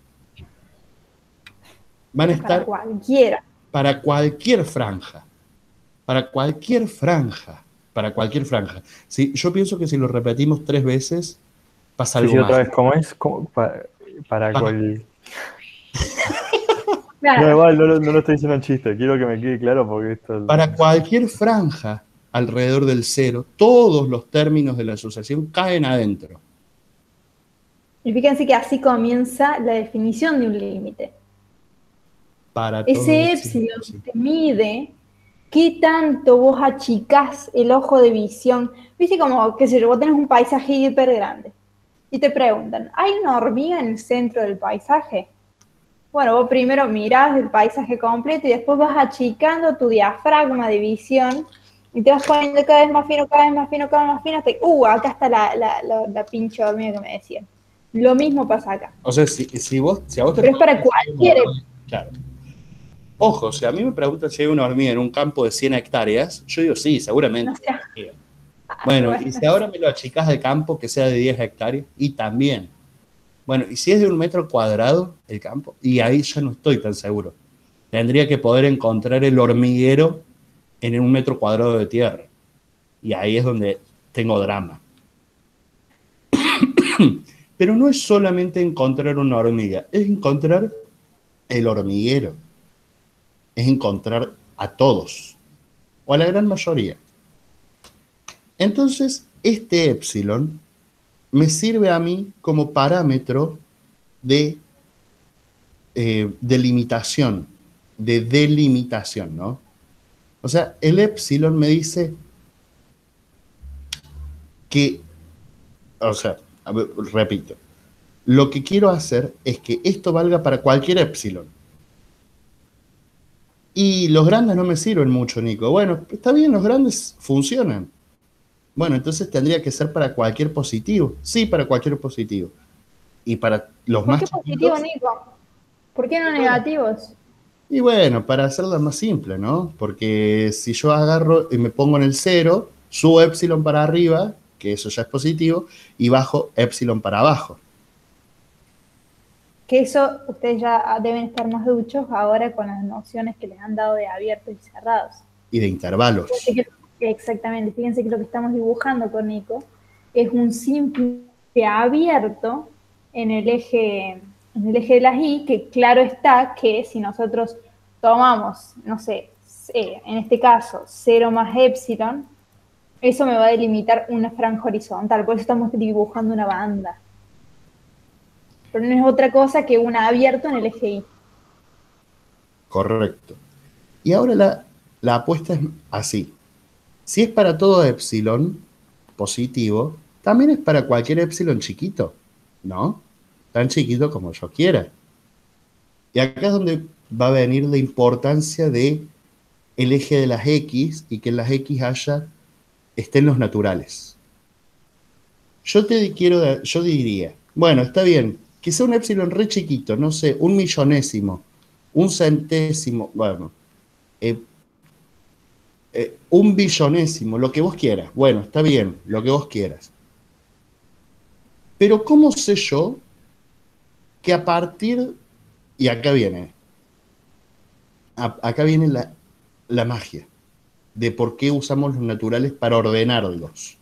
Van a estar Para cualquiera. para cualquier franja. Para cualquier franja. Para cualquier franja. Si, yo pienso que si lo repetimos tres veces, pasa Sí, algo sí, otra más. vez, ¿cómo es? ¿Cómo? Pa- para Ah. cual... Claro. No, igual, no, lo- no lo estoy diciendo en chiste, quiero que me quede claro porque esto... Para cualquier franja alrededor del cero, todos los términos de la asociación caen adentro. Y fíjense que así comienza la definición de un límite. Para todo Ese epsilon sí. te mide qué tanto vos achicás el ojo de visión. Viste como, qué sé yo, vos tenés un paisaje hiper grande y te preguntan, ¿hay una hormiga en el centro del paisaje? Bueno, vos primero mirás el paisaje completo y después vas achicando tu diafragma de visión y te vas poniendo cada vez más fino, cada vez más fino, cada vez más fino, hasta que, uh, acá está la, la, la, la pinche hormiga que me decían. Lo mismo pasa acá. O sea, si, si vos, si a vos te Pero es para cualquier Claro. Ojo, si a mí me preguntan si hay una hormiga en un campo de 100 hectáreas, yo digo sí, seguramente. No sea, Bueno, y si ahora me lo achicás de campo que sea de 10 hectáreas, y también. Bueno, y si es de un metro cuadrado el campo, y ahí ya no estoy tan seguro. Tendría que poder encontrar el hormiguero en un metro cuadrado de tierra. Y ahí es donde tengo drama. Pero no es solamente encontrar una hormiga, es encontrar el hormiguero. Es encontrar a todos, o a la gran mayoría. Entonces, este epsilon me sirve a mí como parámetro de eh, delimitación, de delimitación, ¿no? O sea, el epsilon me dice que, o sea, repito, lo que quiero hacer es que esto valga para cualquier epsilon. Y los grandes no me sirven mucho, Nico. Bueno, está bien, los grandes funcionan. Bueno, entonces tendría que ser para cualquier positivo. Sí, para cualquier positivo. Y para los ¿Por más qué positivo, Nico? ¿Por qué no negativos? Y bueno, para hacerla más simple, ¿no? Porque si yo agarro y me pongo en el cero, subo epsilon para arriba, que eso ya es positivo, y bajo epsilon para abajo. Que eso ustedes ya deben estar más duchos ahora con las nociones que les han dado de abiertos y cerrados. Y de intervalos. Exactamente, fíjense que lo que estamos dibujando con Nico es un simple abierto en el eje, en el eje de las Y, que claro está que si nosotros tomamos, no sé, eh, en este caso 0 más epsilon, eso me va a delimitar una franja horizontal, por eso estamos dibujando una banda. Pero no es otra cosa que un abierto en el eje Y. Correcto. Y ahora la, apuesta es así. Si es para todo epsilon positivo, también es para cualquier epsilon chiquito, ¿no? Tan chiquito como yo quiera. Y acá es donde va a venir la importancia de el eje de las X y que las X haya, estén los naturales. Yo te quiero, yo diría, bueno, está bien, que sea un epsilon re chiquito, no sé, un millonésimo, un centésimo, bueno, eh, eh, un billonésimo, lo que vos quieras. Bueno, está bien, lo que vos quieras. Pero ¿cómo sé yo que a partir, y acá viene, a- acá viene la, la magia de por qué usamos los naturales para ordenarlos?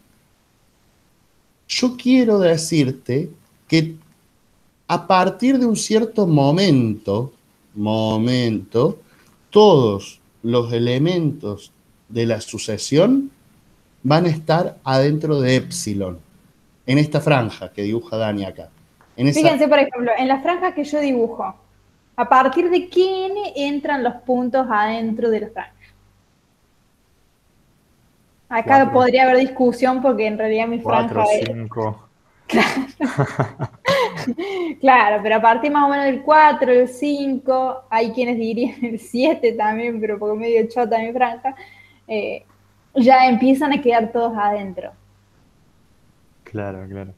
Yo quiero decirte que a partir de un cierto momento, momento, todos los elementos de la sucesión van a estar adentro de epsilon, en esta franja que dibuja Dani acá. En esa, Fíjense, por ejemplo, en la franja que yo dibujo, a partir de qué n entran los puntos adentro de la franja. Acá Cuatro. podría haber discusión porque en realidad mi 4, franja es... 5. Claro, pero a partir más o menos del 4, el 5, hay quienes dirían el 7 también, pero porque medio chota mi franja, eh, ya empiezan a quedar todos adentro. Claro, claro.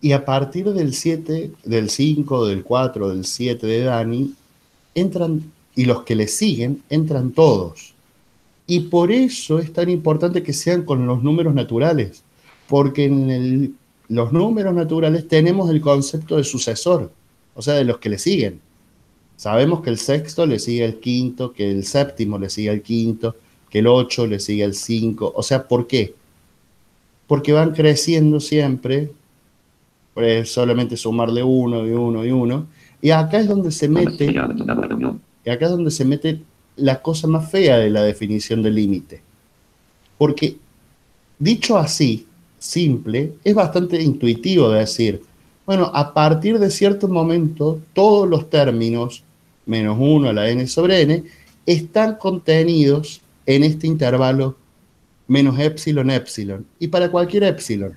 Y a partir del 7, del 5, del 4, del 7 de Dani, entran, y los que le siguen, entran todos. Y por eso es tan importante que sean con los números naturales, porque en el- los números naturales tenemos el concepto de sucesor, o sea, de los que le siguen. Sabemos que el sexto le sigue al quinto, que el séptimo le sigue al quinto, que el 8 le sigue al 5. O sea, ¿por qué? Porque van creciendo siempre pues solamente sumarle uno y uno y uno. Y acá es donde se mete, y acá es donde se mete la cosa más fea de la definición del límite. Porque dicho así, simple, es bastante intuitivo de decir, bueno, a partir de cierto momento, todos los términos, menos uno a la n sobre n, están contenidos en este intervalo menos epsilon epsilon. Y para cualquier epsilon.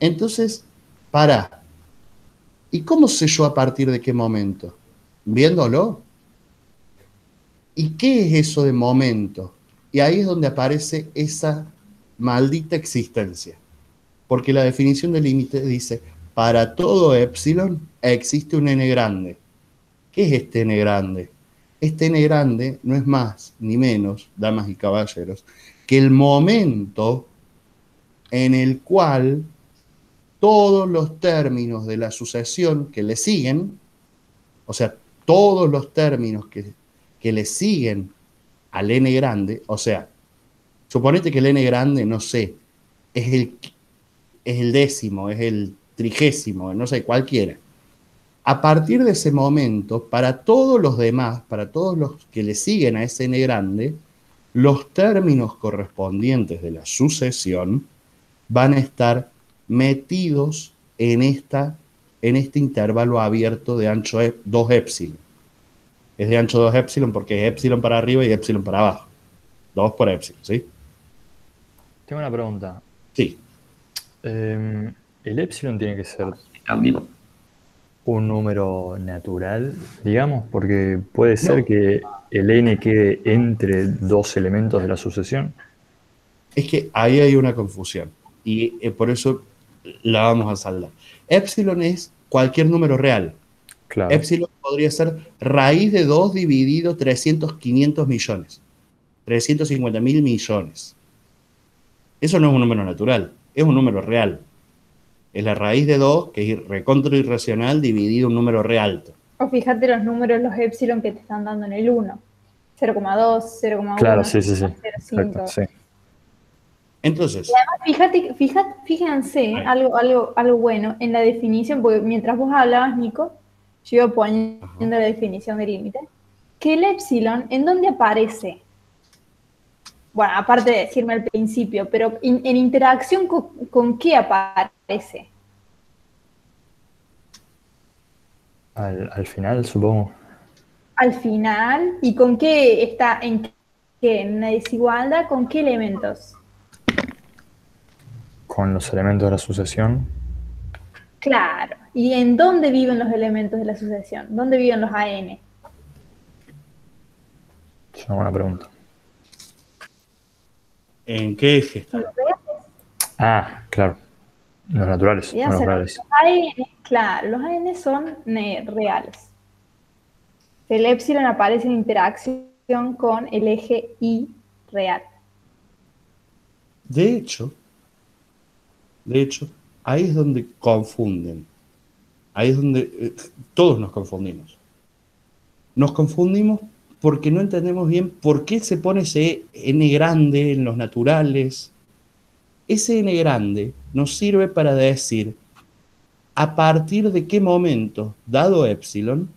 Entonces, para. ¿Y cómo sé yo a partir de qué momento? Viéndolo. ¿Y qué es eso de momento? Y ahí es donde aparece esa maldita existencia. Porque la definición del límite dice, para todo epsilon existe un n grande. ¿Qué es este n grande? Este n grande no es más ni menos, damas y caballeros, que el momento en el cual todos los términos de la sucesión que le siguen, o sea, todos los términos que, que le siguen al n grande, o sea, suponete que el n grande, no sé, es el, es el décimo, es el trigésimo, no sé, cualquiera. A partir de ese momento, para todos los demás, para todos los que le siguen a ese n grande, los términos correspondientes de la sucesión van a estar metidos en, esta, en este intervalo abierto de ancho e- 2 epsilon. Es de ancho 2 epsilon porque es epsilon para arriba y epsilon para abajo. 2 por epsilon, ¿sí? Tengo una pregunta. Sí. Eh, ¿El epsilon tiene que ser un número natural, digamos? Porque puede ser que el n quede entre dos elementos de la sucesión. Es que ahí hay una confusión y eh, por eso la vamos a saldar. Epsilon es cualquier número real. Claro. Epsilon podría ser raíz de 2 dividido 300, 500 millones. 350 mil millones. Eso no es un número natural, es un número real. Es la raíz de 2, que es recontra irracional, dividido un número real. O fíjate los números, los epsilon que te están dando en el 1. 0,2, 0,1, Claro, sí, sí, sí. 0,5. Exacto, sí. Entonces, Fíjate, fíjate, fíjense Ahí. algo, algo, algo bueno en la definición, porque mientras vos hablabas, Nico, yo iba poniendo Ajá. la definición de límite, que el epsilon, ¿en dónde aparece? Bueno, aparte de decirme al principio, pero in- en interacción con, con qué aparece. Al, al final, supongo. Al final, ¿y con qué está? ¿En qué? ¿En una desigualdad? ¿Con qué elementos? Con los elementos de la sucesión. Claro. ¿Y en dónde viven los elementos de la sucesión? ¿Dónde viven los AN? Es una buena pregunta. ¿En qué eje está? Ah, claro. Los naturales. Ya los reales. los AN, claro, los AN son ne- reales. El epsilon aparece en interacción con el eje I real. De hecho, de hecho, ahí es donde confunden. Ahí es donde eh, todos nos confundimos. Nos confundimos porque no entendemos bien por qué se pone ese n grande en los naturales. Ese n grande nos sirve para decir a partir de qué momento, dado epsilon,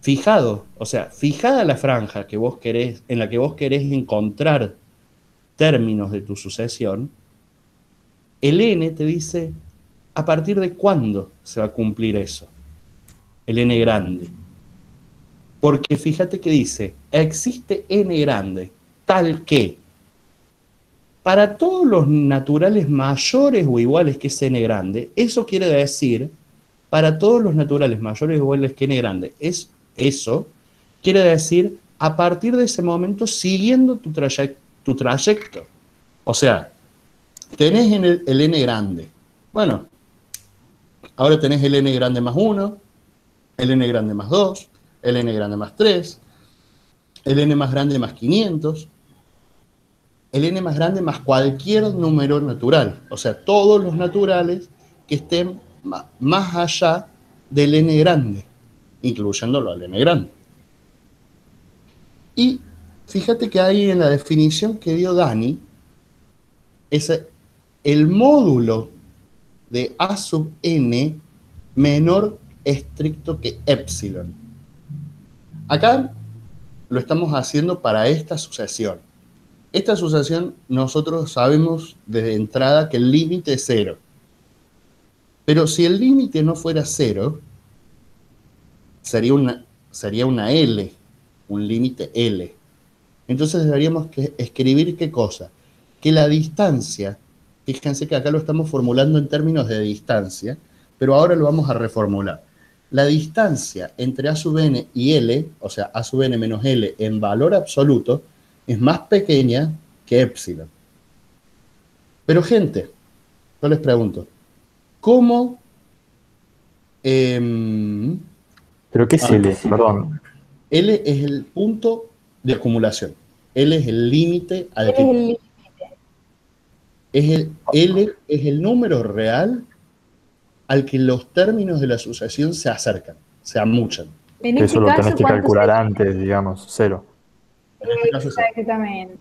fijado, o sea, fijada la franja que vos querés, en la que vos querés encontrar términos de tu sucesión, el n te dice a partir de cuándo se va a cumplir eso, el n grande. Porque fíjate que dice, existe n grande, tal que para todos los naturales mayores o iguales que n grande, eso quiere decir, para todos los naturales mayores o iguales que n grande, es eso, quiere decir, a partir de ese momento, siguiendo tu, tu trayecto. O sea, tenés el, el n grande. Bueno, ahora tenés el n grande más 1, el n grande más 2, el n grande más 3, el n más grande más 500, el n más grande más cualquier número natural, o sea, todos los naturales que estén más allá del n grande, incluyéndolo al n grande. Y fíjate que ahí en la definición que dio Dani, es el módulo de a sub n menor estricto que epsilon. Acá lo estamos haciendo para esta sucesión esta asociación nosotros sabemos desde entrada que el límite es cero. Pero si el límite no fuera cero, sería una, sería una L, un límite L. Entonces deberíamos que escribir qué cosa? Que la distancia, fíjense que acá lo estamos formulando en términos de distancia, pero ahora lo vamos a reformular. La distancia entre A sub n y L, o sea, A sub n menos L en valor absoluto, es más pequeña que epsilon. Pero gente, yo les pregunto, ¿cómo... Em, ¿Pero qué es ah, L? Perdón. L es el punto de acumulación. L es el límite al es el, es el L es el número real al que los términos de la asociación se acercan, se amuchan. Eso este lo tenés que calcular antes, digamos, cero. Este Exactamente.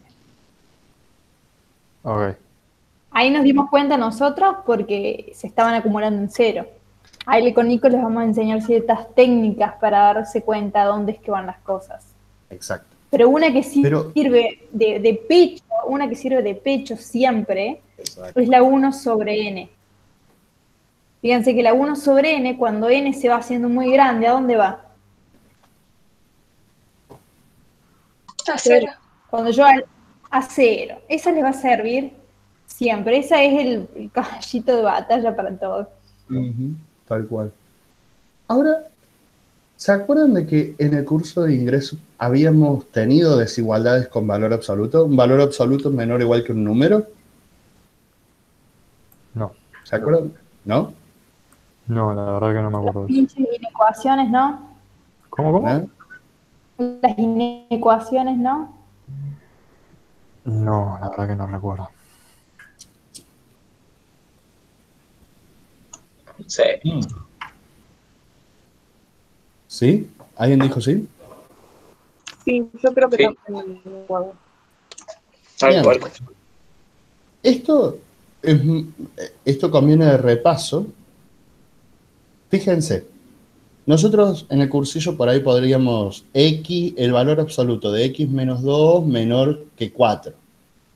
Ahí nos dimos cuenta nosotros porque se estaban acumulando en cero. Ahí con Nico les vamos a enseñar ciertas técnicas para darse cuenta dónde es que van las cosas. Exacto. Pero una que sí sirve de, pecho, una que sirve de pecho siempre, es la 1 sobre n. Fíjense que la 1 sobre n, cuando n se va haciendo muy grande, ¿a dónde va? A cero. Cuando yo a cero, esa les va a servir siempre. Esa es el, caballito de batalla para todos. tal cual. Ahora, ¿se acuerdan de que en el curso de ingreso habíamos tenido desigualdades con valor absoluto? ¿Un valor absoluto menor o igual que un número? No. ¿Se acuerdan? ¿No? No, la verdad que no me acuerdo. Las inecuaciones, ¿no? ¿Cómo, cómo? ¿Eh? Las inecuaciones, ¿no? No, la verdad que no recuerdo. Sí. Mm. ¿Sí? ¿Alguien dijo sí? Sí, yo creo que sí. también Esto, esto conviene de repaso. Fíjense, nosotros en el cursillo por ahí podríamos x, el valor absoluto de x menos 2 menor que 4.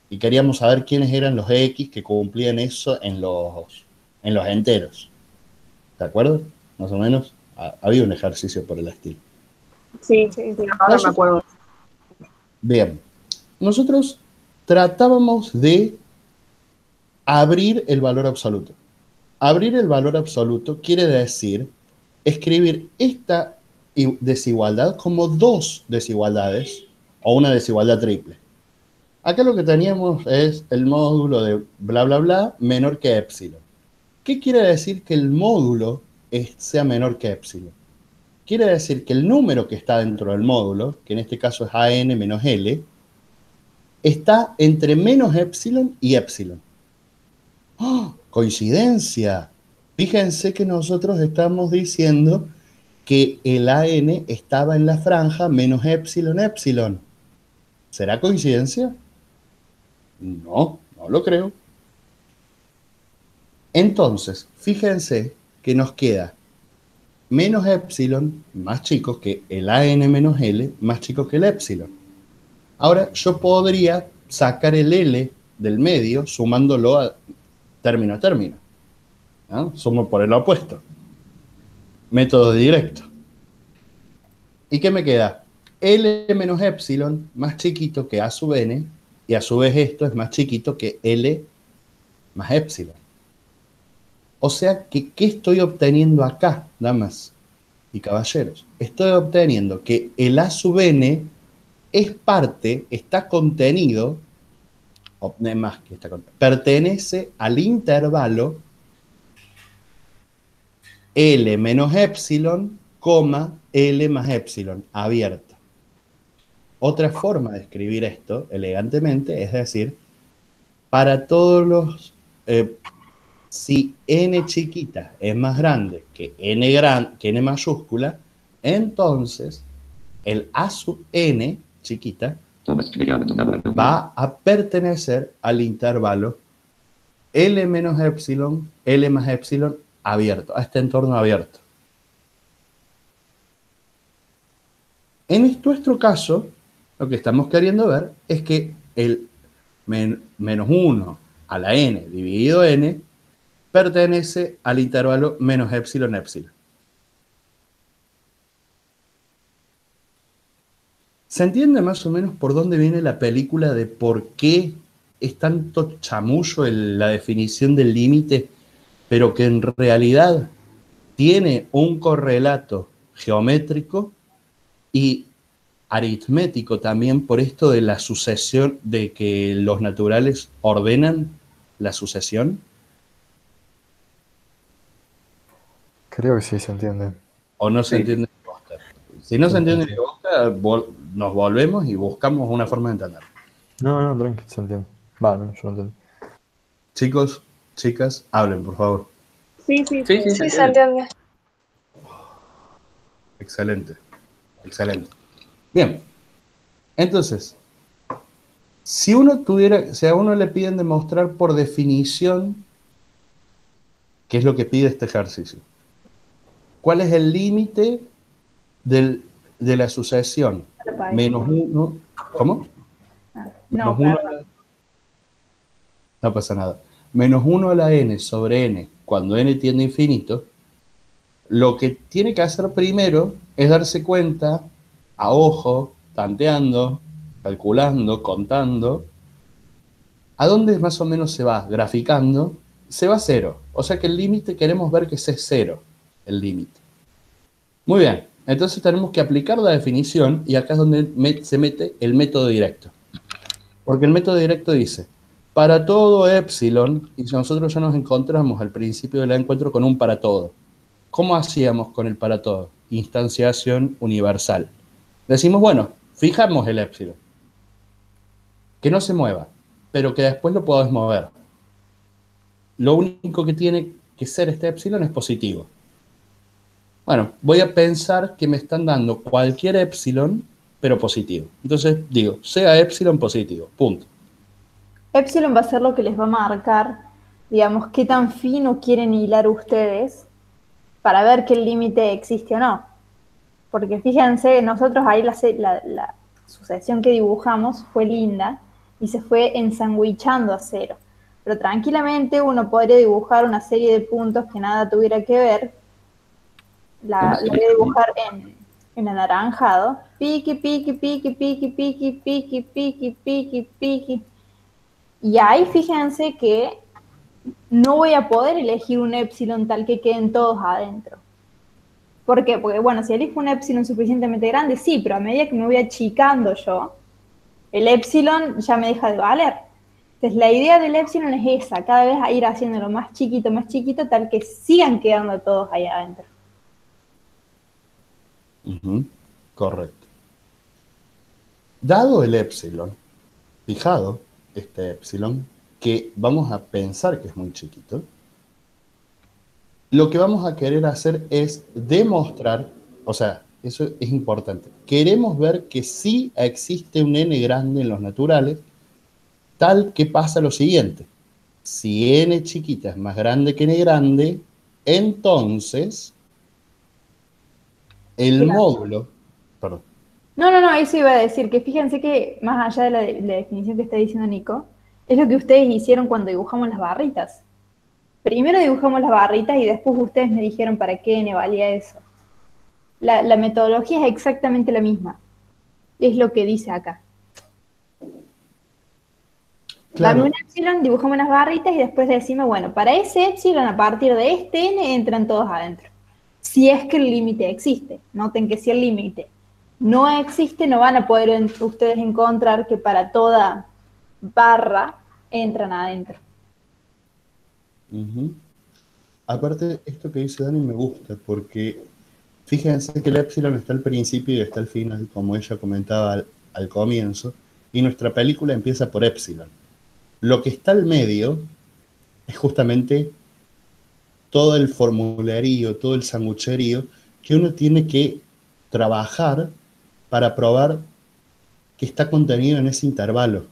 Y queríamos saber quiénes eran los x que cumplían eso en los, en los enteros. ¿De acuerdo? Más o menos. Había un ejercicio por el estilo. Sí, sí, sí. Ahora me acuerdo. Bien. Nosotros tratábamos de abrir el valor absoluto. Abrir el valor absoluto quiere decir escribir esta desigualdad como dos desigualdades o una desigualdad triple. Acá lo que teníamos es el módulo de bla, bla, bla menor que epsilon. ¿Qué quiere decir que el módulo sea menor que epsilon? Quiere decir que el número que está dentro del módulo, que en este caso es an menos l, está entre menos epsilon y epsilon. ¡Oh! ¡Coincidencia! Fíjense que nosotros estamos diciendo que el AN estaba en la franja menos epsilon epsilon. ¿Será coincidencia? No, no lo creo. Entonces, fíjense que nos queda menos epsilon más chico que el AN menos L más chico que el epsilon. Ahora yo podría sacar el L del medio sumándolo a término a término. Sumo por el opuesto. Método directo. ¿Y qué me queda? L menos epsilon más chiquito que A sub n, y a su vez esto es más chiquito que L más epsilon. O sea que, ¿qué estoy obteniendo acá, damas y caballeros? Estoy obteniendo que el A sub n es parte, está contenido, pertenece al intervalo L menos epsilon, coma L más epsilon, abierto. Otra forma de escribir esto elegantemente es decir, para todos los, eh, si n chiquita es más grande que n, gran, que n mayúscula, entonces el a sub n chiquita va a pertenecer al intervalo L menos epsilon, L más epsilon abierto, a este entorno abierto. En nuestro caso, lo que estamos queriendo ver es que el menos 1 a la n dividido n pertenece al intervalo menos epsilon epsilon. ¿Se entiende más o menos por dónde viene la película de por qué es tanto chamullo la definición del límite, pero que en realidad tiene un correlato geométrico y aritmético también por esto de la sucesión, de que los naturales ordenan la sucesión? Creo que sí se entiende. ¿O no se entiende? Si no se entiende nos volvemos y buscamos una forma de entender. No, no, tranquilo, se entiende. Vale, yo lo entiendo. Chicos, chicas, hablen, por favor. Sí, sí, Sí, sí, sí, se entiende. Excelente, excelente. Bien, entonces, si uno tuviera, si a uno le piden demostrar por definición qué es lo que pide este ejercicio, ¿cuál es el límite del- de la sucesión? Menos uno, ¿cómo? No, Menos uno a perdón. la- no pasa nada. Menos 1 a la n sobre n, cuando n tiende a infinito, lo que tiene que hacer primero es darse cuenta, a ojo, tanteando, calculando, contando, a dónde más o menos se va, graficando, se va a cero. O sea que el límite queremos ver que ese es cero, el límite. Muy bien, entonces tenemos que aplicar la definición y acá es donde se mete el método directo. Porque el método directo dice, para todo epsilon, y nosotros ya nos encontramos al principio del encuentro con un para todo. ¿Cómo hacíamos con el para todo? Instanciación universal. Decimos, bueno, fijamos el epsilon. Que no se mueva, pero que después lo podés mover. Lo único que tiene que ser este epsilon es positivo. Bueno, voy a pensar que me están dando cualquier epsilon, pero positivo. Entonces digo, sea epsilon positivo, punto. Epsilon va a ser lo que les va a marcar, digamos, qué tan fino quieren hilar ustedes para ver que el límite existe o no. Porque fíjense, nosotros ahí la, la sucesión que dibujamos fue linda y se fue ensanguichando a cero. Pero tranquilamente uno podría dibujar una serie de puntos que nada tuviera que ver. La, la voy a dibujar en, en anaranjado. Piqui, piqui, piqui, piqui, piqui, piqui, piqui, piqui, piqui. Y ahí fíjense que no voy a poder elegir un epsilon tal que queden todos adentro. ¿Por qué? Porque, bueno, si elijo un epsilon suficientemente grande, sí, pero a medida que me voy achicando yo, el epsilon ya me deja de valer. Entonces, la idea del epsilon es esa, cada vez a ir haciéndolo más chiquito, más chiquito, tal que sigan quedando todos ahí adentro. Correcto. Dado el epsilon, fijado este epsilon, que vamos a pensar que es muy chiquito, lo que vamos a querer hacer es demostrar, o sea, eso es importante, queremos ver que sí existe un n grande en los naturales, tal que pasa lo siguiente. Si n chiquita es más grande que n grande, entonces el Claro. módulo, perdón, No, no, no, eso iba a decir, que fíjense que más allá de la, de- la definición que está diciendo Nico, es lo que ustedes hicieron cuando dibujamos las barritas. Primero dibujamos las barritas y después ustedes me dijeron para qué n valía eso. La, la metodología es exactamente la misma. es lo que dice acá. Claro. Dame un epsilon, dibujame unas barritas y después decime, bueno, para ese epsilon a partir de este n entran todos adentro. Si es que el límite existe. Noten que si el límite no existe, no van a poder ustedes encontrar que para toda barra entran adentro. Aparte, esto que dice Dani me gusta porque fíjense que el epsilon está al principio y está al final, como ella comentaba al, al comienzo, y nuestra película empieza por epsilon. Lo que está al medio es justamente todo el formulario, todo el sangucherío que uno tiene que trabajar para probar que está contenido en ese intervalo.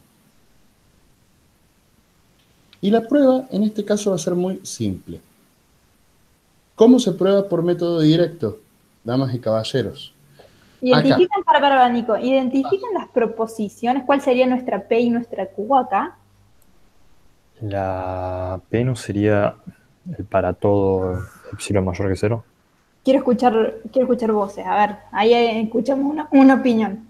Y la prueba en este caso va a ser muy simple. ¿Cómo se prueba por método directo, damas y caballeros? Identifican, para, para, Nico, identifican las proposiciones, cuál sería nuestra P y nuestra Q acá. La P no sería para todo epsilon mayor que cero. Quiero escuchar, quiero escuchar voces. A ver, ahí eh, escuchamos una, una opinión.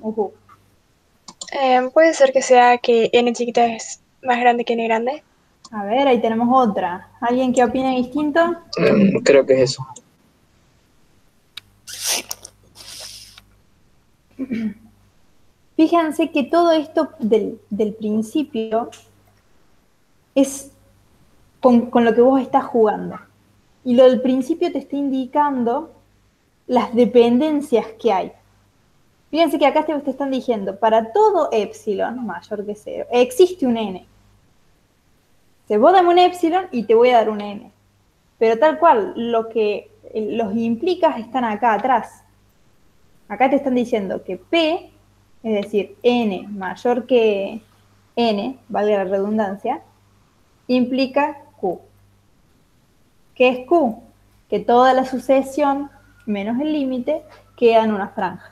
Eh, puede ser que sea que n chiquita es más grande que n grande. A ver, ahí tenemos otra. ¿Alguien que opine distinto? Mm, creo que es eso. Fíjense que todo esto del, del principio es con, lo que vos estás jugando. Y lo del principio te está indicando las dependencias que hay. Fíjense que acá te, están diciendo, para todo epsilon mayor que cero, existe un n. Se vos dame un epsilon y te voy a dar un n. Pero tal cual, lo que los implicas están acá atrás. Acá te están diciendo que P, es decir, n mayor que n, valga la redundancia, implica Q. ¿Qué es Q? Que toda la sucesión menos el límite queda en una franja.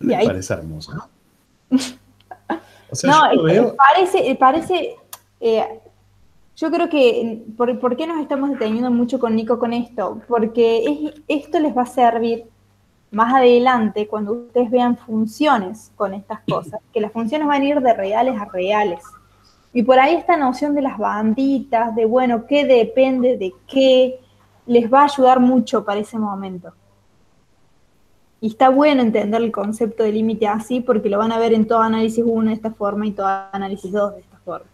Me ahí- parece hermoso. O sea, No, yo lo veo, parece, parece eh, yo creo que, ¿por, por qué nos estamos deteniendo mucho con Nico con esto? Porque es- esto les va a servir más adelante cuando ustedes vean funciones con estas cosas, que las funciones van a ir de reales a reales. Y por ahí esta noción de las banditas, de bueno, qué depende de qué, les va a ayudar mucho para ese momento. Y está bueno entender el concepto de límite así porque lo van a ver en todo análisis 1 de esta forma y todo análisis 2 de esta forma.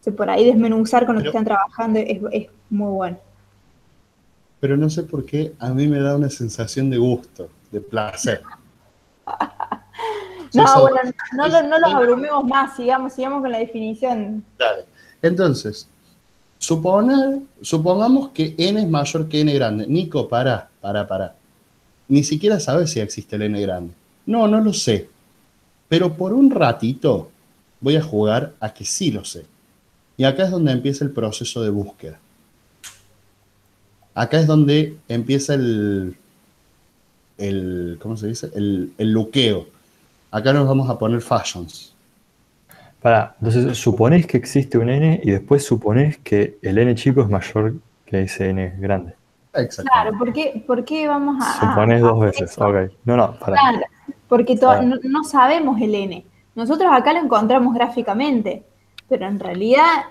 O sea, por ahí desmenuzar con lo que están trabajando es, es muy bueno. Pero no sé por qué a mí me da una sensación de gusto, de placer. No, bueno, no, no los abrumemos más, sigamos, sigamos con la definición. Dale. Entonces, suponer, supongamos que n es mayor que n grande. Nico, para, para, para. Ni siquiera sabes si existe el n grande. No, no lo sé. Pero por un ratito voy a jugar a que sí lo sé. Y acá es donde empieza el proceso de búsqueda. Acá es donde empieza el, el ¿cómo se dice? El, el luqueo. Acá nos vamos a poner fashions. Para, entonces suponés que existe un n y después suponés que el n chico es mayor que ese n grande. Exacto. Claro, ¿por qué, por qué vamos a... Suponés a- dos a veces. eso? Ok. No, no, para. Claro, porque no, no sabemos el n. Nosotros acá lo encontramos gráficamente, pero en realidad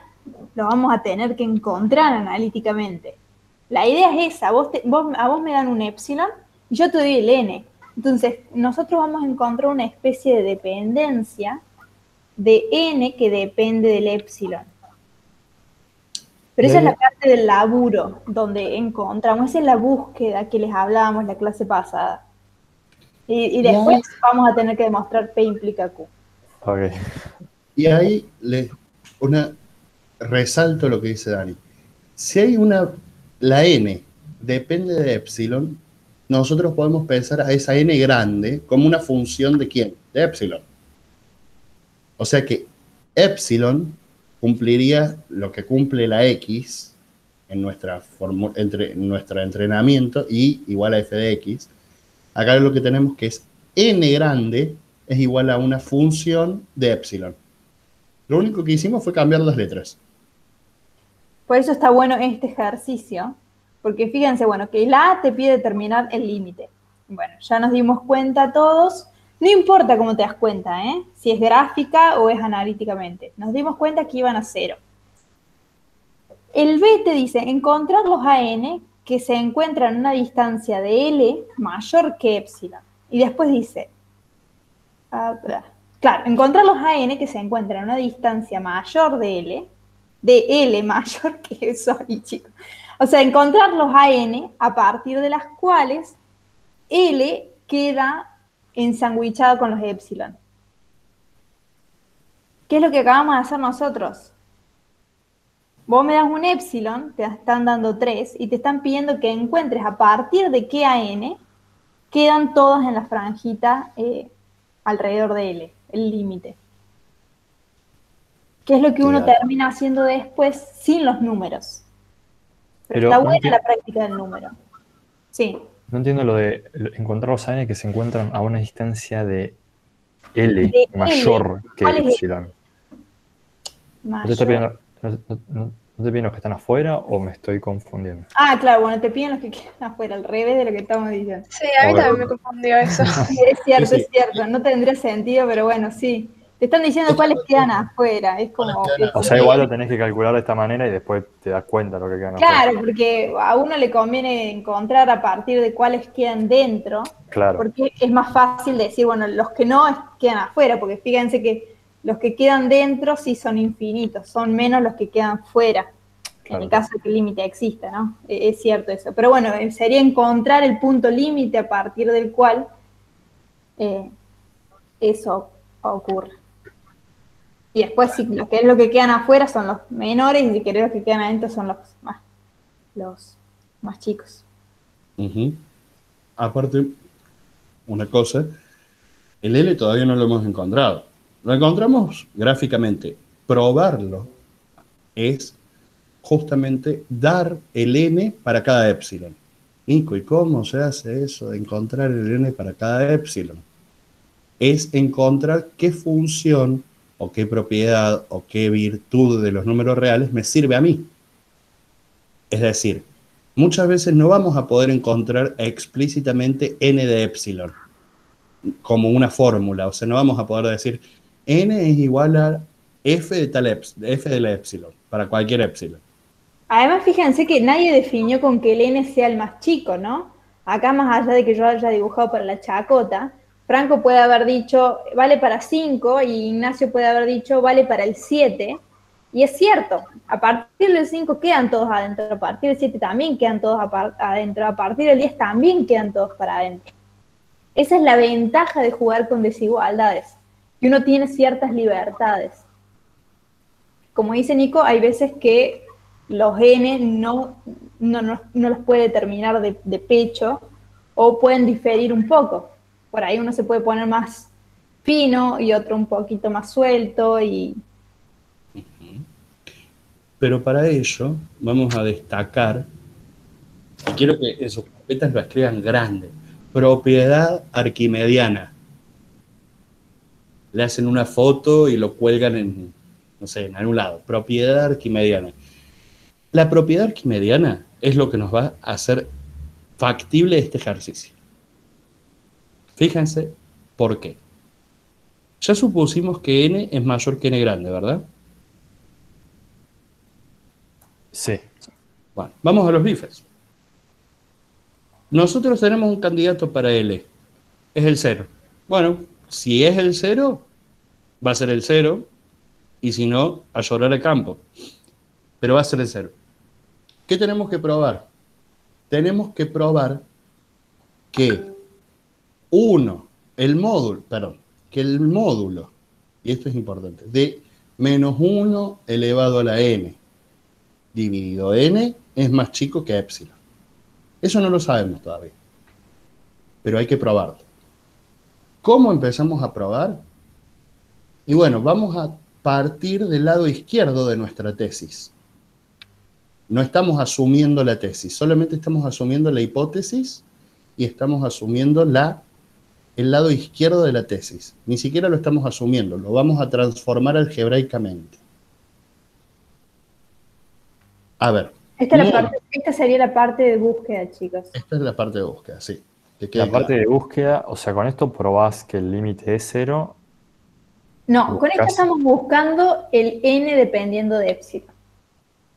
lo vamos a tener que encontrar analíticamente. La idea es esa, vos te- vos- a vos me dan un epsilon y yo te doy el n. Entonces, nosotros vamos a encontrar una especie de dependencia de n que depende del epsilon. Pero esa es la parte del laburo donde encontramos, esa es la búsqueda que les hablábamos la clase pasada. Y, y después vamos a tener que demostrar P implica Q. Ok. Y ahí le una resalto lo que dice Dani. Si hay una la n depende de epsilon, nosotros podemos pensar a esa n grande como una función de quién? De epsilon. O sea que epsilon cumpliría lo que cumple la x en, nuestra entre, en nuestro entrenamiento y igual a f de x. Acá lo que tenemos que es n grande es igual a una función de epsilon. Lo único que hicimos fue cambiar las letras. Por eso está bueno este ejercicio, Porque fíjense, bueno, que la A te pide determinar el límite. Bueno, ya nos dimos cuenta todos. No importa cómo te das cuenta, ¿eh? Si es gráfica o es analíticamente. Nos dimos cuenta que iban a cero. El B te dice encontrar los AN que se encuentran en una distancia de L mayor que epsilon. Y después dice, ah, claro, encontrar los AN que se encuentran en una distancia mayor de L, de L mayor que, sorry chicos, o sea, encontrar los AN a partir de las cuales L queda ensanguichado con los epsilon. ¿Qué es lo que acabamos de hacer nosotros? Vos me das un epsilon, te están dando 3, y te están pidiendo que encuentres a partir de qué AN quedan todas en la franjita eh, alrededor de L, el límite. ¿Qué es lo que uno termina haciendo después sin los números? Pero, está buena la práctica del número. Sí. No entiendo lo de encontrar los AN que se encuentran a una distancia de L mayor que epsilon. ¿No te, pidiendo, los que están afuera o me estoy confundiendo? Ah, claro, bueno, te piden los que quedan afuera, al revés de lo que estamos diciendo. Sí, a mí también me confundió eso. es cierto, es cierto, no tendría sentido, pero bueno, sí. Te están diciendo cuáles quedan afuera. Es como. O sea, igual lo tenés que calcular de esta manera y después te das cuenta de lo que quedan afuera. Claro, porque a uno le conviene encontrar a partir de cuáles quedan dentro. Claro. Porque es más fácil decir, bueno, los que no quedan afuera, porque fíjense que los que quedan dentro sí son infinitos, son menos los que quedan fuera. En el caso de que el límite exista, ¿no? E-, es cierto eso. Pero bueno, eh, sería encontrar el punto límite a partir del cual eh, eso ocurre. Y después, si lo que es lo que quedan afuera son los menores, y si querés los que quedan adentro son los más, los más chicos. Aparte, una cosa, el L todavía no lo hemos encontrado. Lo encontramos gráficamente. Probarlo es justamente dar el n para cada epsilon. ¿y cómo se hace eso de encontrar el n para cada epsilon? Es encontrar qué función o qué propiedad o qué virtud de los números reales me sirve a mí. Es decir, muchas veces no vamos a poder encontrar explícitamente n de epsilon como una fórmula, o sea, no vamos a poder decir n es igual a f de tal f de la epsilon, para cualquier epsilon. Además, fíjense que nadie definió con que el n sea el más chico, ¿no? Acá, más allá de que yo haya dibujado para la chacota, Franco puede haber dicho, vale para 5, y Ignacio puede haber dicho, vale para el 7. Y es cierto, a partir del 5 quedan todos adentro, a partir del 7 también quedan todos adentro, a partir del 10 también quedan todos para adentro. Esa es la ventaja de jugar con desigualdades, que uno tiene ciertas libertades. Como dice Nico, hay veces que los n no, no, los puede determinar de pecho o pueden diferir un poco por ahí uno se puede poner más fino y otro un poquito más suelto y... Pero para ello vamos a destacar, y quiero que en sus carpetas lo escriban grande, propiedad arquimediana. Le hacen una foto y lo cuelgan en, no sé, en algún lado. Propiedad arquimediana. La propiedad arquimediana es lo que nos va a hacer factible este ejercicio. Fíjense por qué. Ya supusimos que n es mayor que n grande, ¿verdad? Sí. Bueno, vamos a los bifes. Nosotros tenemos un candidato para L. Es el 0. Bueno, si es el 0, va a ser el 0. Y si no, a llorar el campo. Pero va a ser el 0. ¿Qué tenemos que probar? Tenemos que probar que 1, el módulo, perdón, que el módulo, y esto es importante, de menos 1 elevado a la n dividido n es más chico que epsilon. Eso no lo sabemos todavía, pero hay que probarlo. ¿Cómo empezamos a probar? Y bueno, vamos a partir del lado izquierdo de nuestra tesis. No estamos asumiendo la tesis, solamente estamos asumiendo la hipótesis y estamos asumiendo la el lado izquierdo de la tesis. Ni siquiera lo estamos asumiendo, lo vamos a transformar algebraicamente. A ver. Esta, es la Muy. parte- esta sería la parte de búsqueda, chicos. Esta es la parte de búsqueda, sí. Que La parte claro. de búsqueda, o sea, con esto probás que el límite es cero. No, con esto estamos buscando el n dependiendo de epsilon.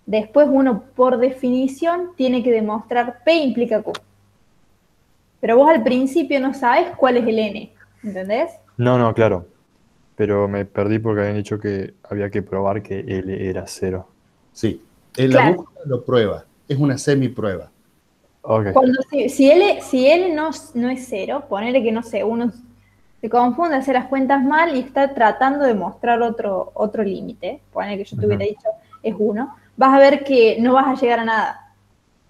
Después uno, por definición, tiene que demostrar P implica Q. Pero vos al principio no sabes cuál es el n, ¿entendés? No, no, claro. Pero me perdí porque habían dicho que había que probar que L era cero. Sí. En la Claro. búsqueda lo prueba. Es una semiprueba. Ok. Cuando si, si L, si L no, no es cero, ponele que no sé, uno se confunde, hace las cuentas mal y está tratando de mostrar otro, otro límite, ponele que yo te hubiera dicho es uno, vas a ver que no vas a llegar a nada.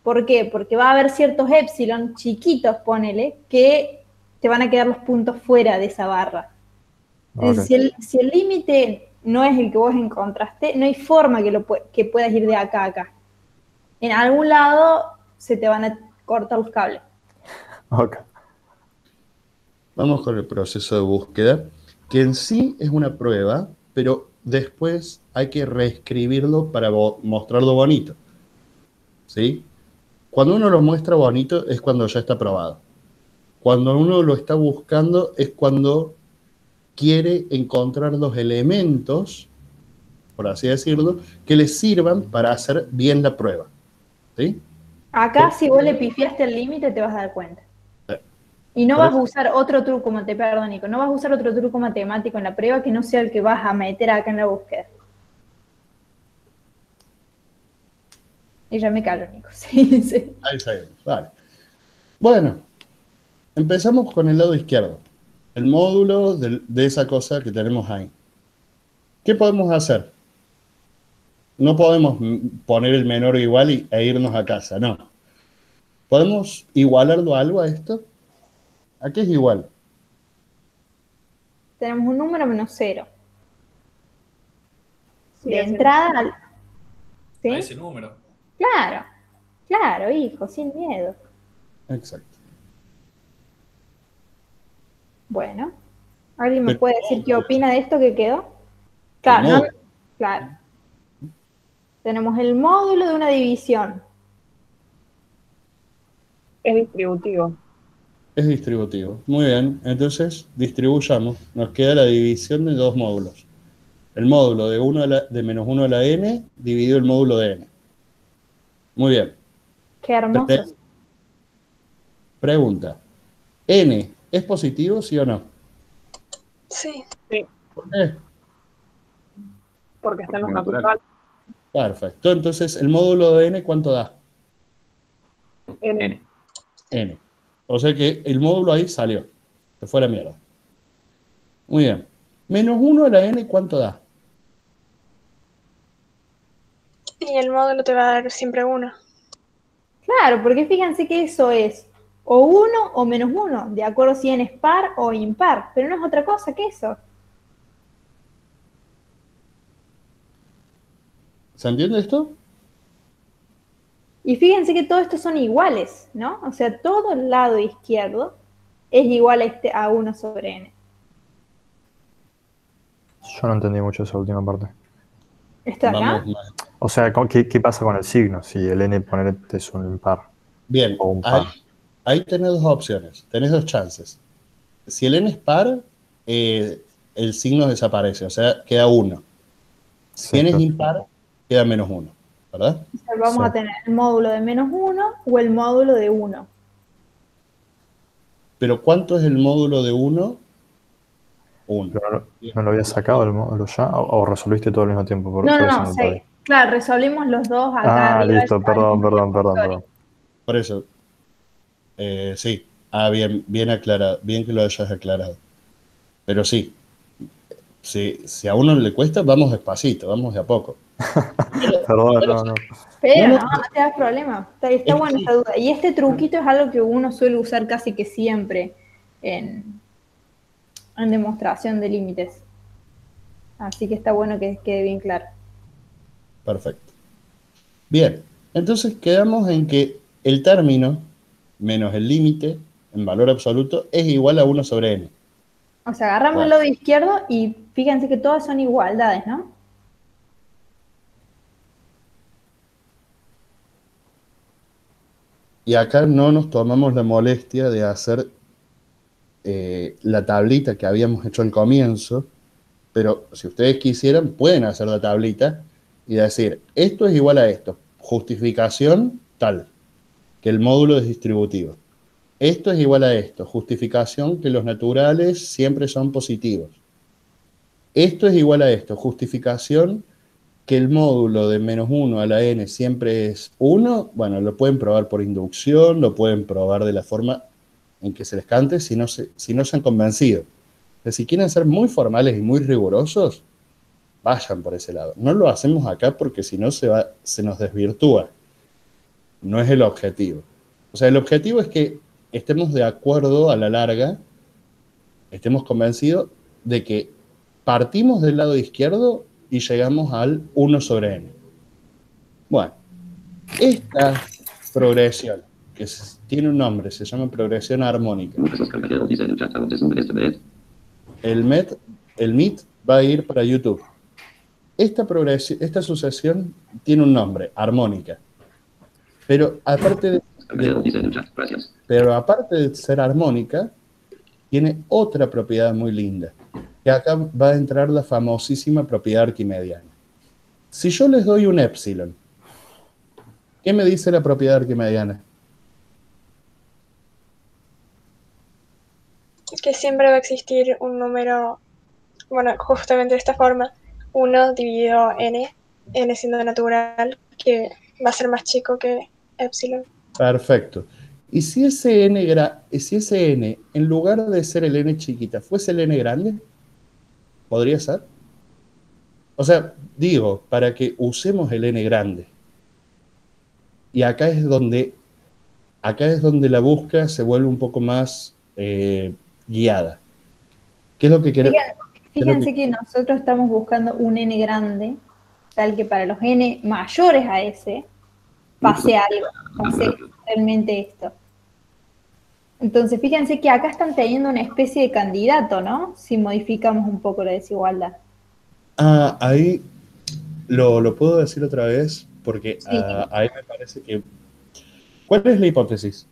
¿Por qué? Porque va a haber ciertos epsilon chiquitos, ponele, que te van a quedar los puntos fuera de esa barra. Entonces, Ok. si el si límite no es el que vos encontraste, no hay forma que, lo, que puedas ir de acá a acá. En algún lado se te van a cortar los cables. Ok. Vamos con el proceso de búsqueda, que en sí es una prueba, pero después hay que reescribirlo para mostrarlo bonito. ¿Sí? Cuando uno lo muestra bonito es cuando ya está probado. Cuando uno lo está buscando es cuando quiere encontrar los elementos, por así decirlo, que le sirvan para hacer bien la prueba. ¿Sí? Acá, si vos le pifiaste el límite, te vas a dar cuenta. Y no vas a usar otro truco, perdón, Nico, no vas a usar otro truco matemático en la prueba que no sea el que vas a meter acá en la búsqueda. Y ya me callo, Nico. Sí, sí. Ahí seguimos, vale. Bueno, empezamos con el lado izquierdo, el módulo de, esa cosa que tenemos ahí. ¿Qué podemos hacer? No podemos poner el menor igual y, e irnos a casa, no. ¿Podemos igualarlo a algo a esto? ¿A qué es igual? Tenemos un número menos cero. Sí, De entrada al... ¿Sí? A ese número. Claro, claro, hijo, sin miedo. Exacto. Bueno, ¿alguien me puede decir qué opina de esto que quedó? Claro, no- claro. Tenemos el módulo de una división. Es distributivo. Es distributivo. Muy bien, entonces distribuyamos. Nos queda la división de dos módulos. El módulo de, uno a la- de menos 1 a la n dividido el módulo de n. Muy bien. Qué hermoso. Pre- Pregunta. ¿n es positivo, sí o no? Sí. ¿Por qué? Porque está en los naturales. Perfecto. Entonces, ¿el módulo de n cuánto da? N. N. n. O sea que el módulo ahí salió. Se fue a la mierda. Muy bien. Menos 1 a la n, ¿cuánto da? Y el módulo te va a dar siempre uno. Claro, porque fíjense que eso es o uno o menos uno, de acuerdo si n es par o impar, pero no es otra cosa que eso. ¿Se entiende esto? Y fíjense que todos estos son iguales, ¿no? O sea, todo el lado izquierdo es igual a, este, a 1 sobre n. Yo no entendí mucho esa última parte. ¿Esto de acá? Vamos. O sea, ¿con- ¿qué, qué pasa con el signo? Si el n es un impar. Bien, O un ahí, par. ahí tenés dos opciones, tenés dos chances. Si el n es par, eh, el signo desaparece, o sea, queda uno. Si Sí, n es impar, queda menos uno, ¿verdad? O sea, vamos Sí. a tener el módulo de menos 1 o el módulo de 1. Pero ¿cuánto es el módulo de uno? Uno. Pero no, lo- ¿no lo había sacado el módulo ya? ¿O, o resolviste todo al mismo tiempo? Por- No, por no, no. Claro, resolvimos los dos acá Ah, listo, perdón, perdón, perdón, perdón. Por eso, eh, sí, ah, bien, bien aclarado, bien que lo hayas aclarado. Pero sí, si, si a uno le cuesta, vamos despacito, vamos de a poco. Perdón, no, no. Pero No, no, te das problema. Está, está Es buena sí. esta duda. Y este truquito es algo que uno suele usar casi que siempre en, en demostración de límites. Así que está bueno que quede bien claro. Perfecto. Bien, entonces quedamos en que el término menos el límite en valor absoluto es igual a 1 sobre n. O sea, agarramos el lado izquierdo y fíjense que todas son igualdades, ¿no? Y acá no nos tomamos la molestia de hacer eh, la tablita que habíamos hecho al comienzo, pero si ustedes quisieran, pueden hacer la tablita y decir, esto es igual a esto, justificación tal, que el módulo es distributivo. Esto es igual a esto, justificación que los naturales siempre son positivos. Esto es igual a esto, justificación que el módulo de menos 1 a la n siempre es 1, bueno, lo pueden probar por inducción, lo pueden probar de la forma en que se les cante si no se, si no se han convencido. si quieren ser muy formales y muy rigurosos, vayan por ese lado. No lo hacemos acá porque si no se, va, se nos desvirtúa. No es el objetivo. O sea, el objetivo es que estemos de acuerdo a la larga, estemos convencidos de que partimos del lado izquierdo y llegamos al 1 sobre n. Bueno, esta progresión, que tiene un nombre, se llama progresión armónica. El MET, el va a ir para YouTube. Esta, esta sucesión tiene un nombre, armónica. Pero aparte de, pero aparte de ser armónica, tiene otra propiedad muy linda que acá va a entrar la famosísima propiedad arquimediana. Si yo les doy un epsilon, ¿qué me dice la propiedad arquimediana? Que siempre va a existir un número, bueno, justamente de esta forma, 1 dividido n, n siendo natural, que va a ser más chico que epsilon. Perfecto. Y si ese n, si ese n, en lugar de ser el n chiquita, fuese el n grande, ¿Podría ser? O sea, digo, para que usemos el n grande. Y acá es donde, acá es donde la búsqueda se vuelve un poco más eh, guiada. ¿Qué es lo que queremos? Fíjense, que... nosotros estamos buscando un n grande, tal que para los n mayores a ese pase algo, pase realmente esto. Entonces, fíjense que acá están teniendo una especie de candidato, ¿no? Si modificamos un poco la desigualdad. Ah, ahí lo, puedo decir otra vez, porque ah, ahí me parece que... ¿Cuál es la hipótesis?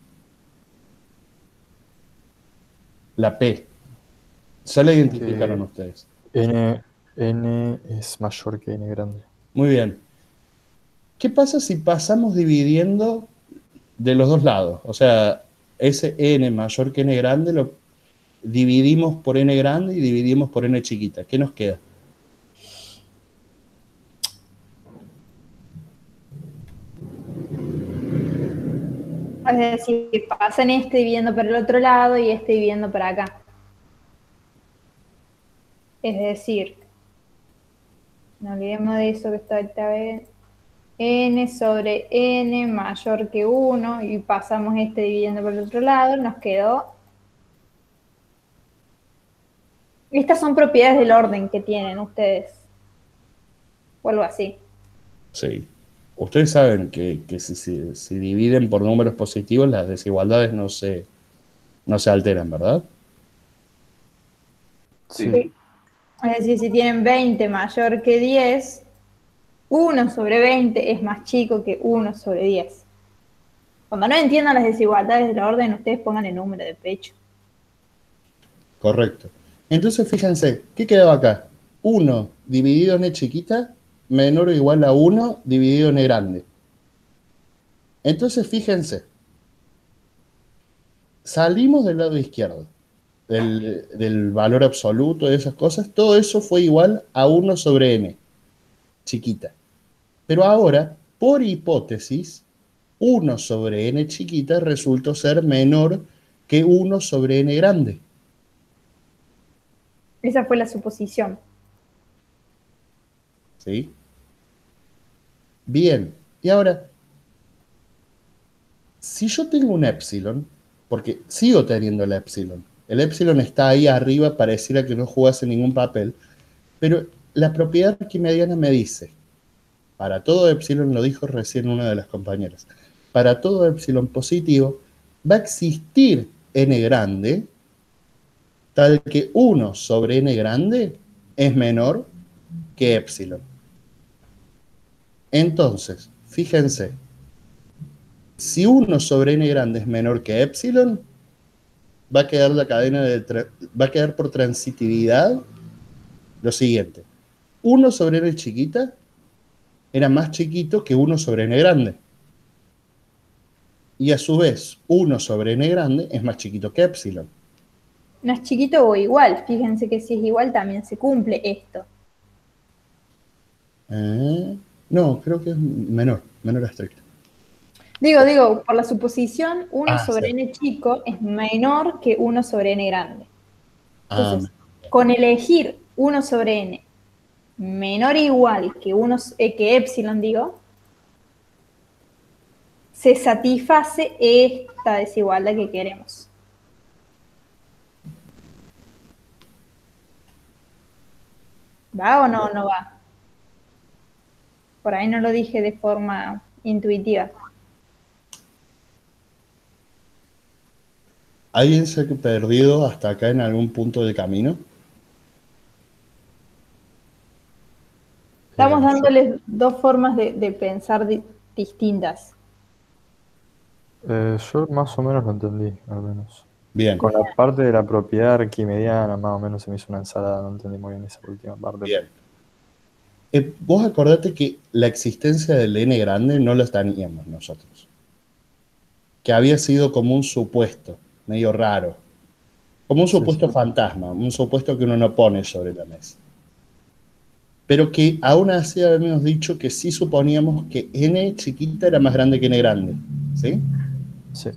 La P. Ya la identificaron ustedes. N, N es mayor que N grande. Muy bien. ¿Qué pasa si pasamos dividiendo de los dos lados? O sea, ese n mayor que n grande lo dividimos por n grande y dividimos por n chiquita. ¿Qué nos queda? Es decir, pasan este dividiendo por el otro lado y este dividiendo por acá. Es decir, no olvidemos de eso que está esta vez n sobre n mayor que 1 y pasamos este dividiendo por el otro lado, nos quedó... Estas son propiedades del orden que tienen ustedes. O algo así. Sí. Ustedes saben que, si, si, dividen por números positivos, las desigualdades no se, no se alteran, ¿verdad? Sí. Es decir, si tienen 20 mayor que 10, 1 sobre 20 es más chico que 1 sobre 10. Cuando no entiendan las desigualdades de la orden, ustedes pongan el número de pecho. Correcto. Entonces, fíjense, ¿qué quedó acá? 1 dividido en E chiquita menor o igual a 1 dividido en E grande. Entonces, fíjense, salimos del lado izquierdo, del, del valor absoluto de esas cosas, todo eso fue igual a 1 sobre n, chiquita. Pero ahora, por hipótesis, 1 sobre n chiquita resultó ser menor que 1 sobre n grande. Esa fue la suposición. ¿Sí? Bien, y ahora, si yo tengo un epsilon, porque sigo teniendo el epsilon, el epsilon está ahí arriba, pareciera que no jugase ningún papel, pero la propiedad arquimediana me dice para todo epsilon, lo dijo recién una de las compañeras, para todo epsilon positivo va a existir n grande tal que 1 sobre n grande es menor que epsilon. Entonces, fíjense, si 1 sobre n grande es menor que epsilon, va a quedar la cadena de va a quedar por transitividad lo siguiente. 1 sobre n chiquita era más chiquito que 1 sobre n grande. Y a su vez, 1 sobre n grande es más chiquito que epsilon. No es chiquito o igual. Fíjense que si es igual también se cumple esto. Eh, no, creo que es menor, menor a estricto. Digo, digo, por la suposición, 1 Ah, sobre sí. n chico es menor que 1 sobre n grande. Ah, Entonces, con elegir 1 sobre n menor o igual que, 1, eh, que epsilon, digo, se satisface esta desigualdad que queremos. ¿Va o no, no va? Por ahí no lo dije de forma intuitiva. ¿Alguien se ha perdido hasta acá en algún punto del camino? Estamos dándoles dos formas de, de pensar di- distintas. Eh, yo más o menos lo entendí, al menos. Bien, Con la parte de la propiedad arquimediana, más o menos se me hizo una ensalada, no entendí muy bien esa última parte. bien. Eh, vos acordate que la existencia del n grande no lo teníamos nosotros. Que había sido como un supuesto, medio raro. Como un Sí, supuesto sí. fantasma, un supuesto que uno no pone sobre la mesa. Pero que aún así habíamos dicho que sí suponíamos que n chiquita era más grande que n grande. ¿Sí? Sí,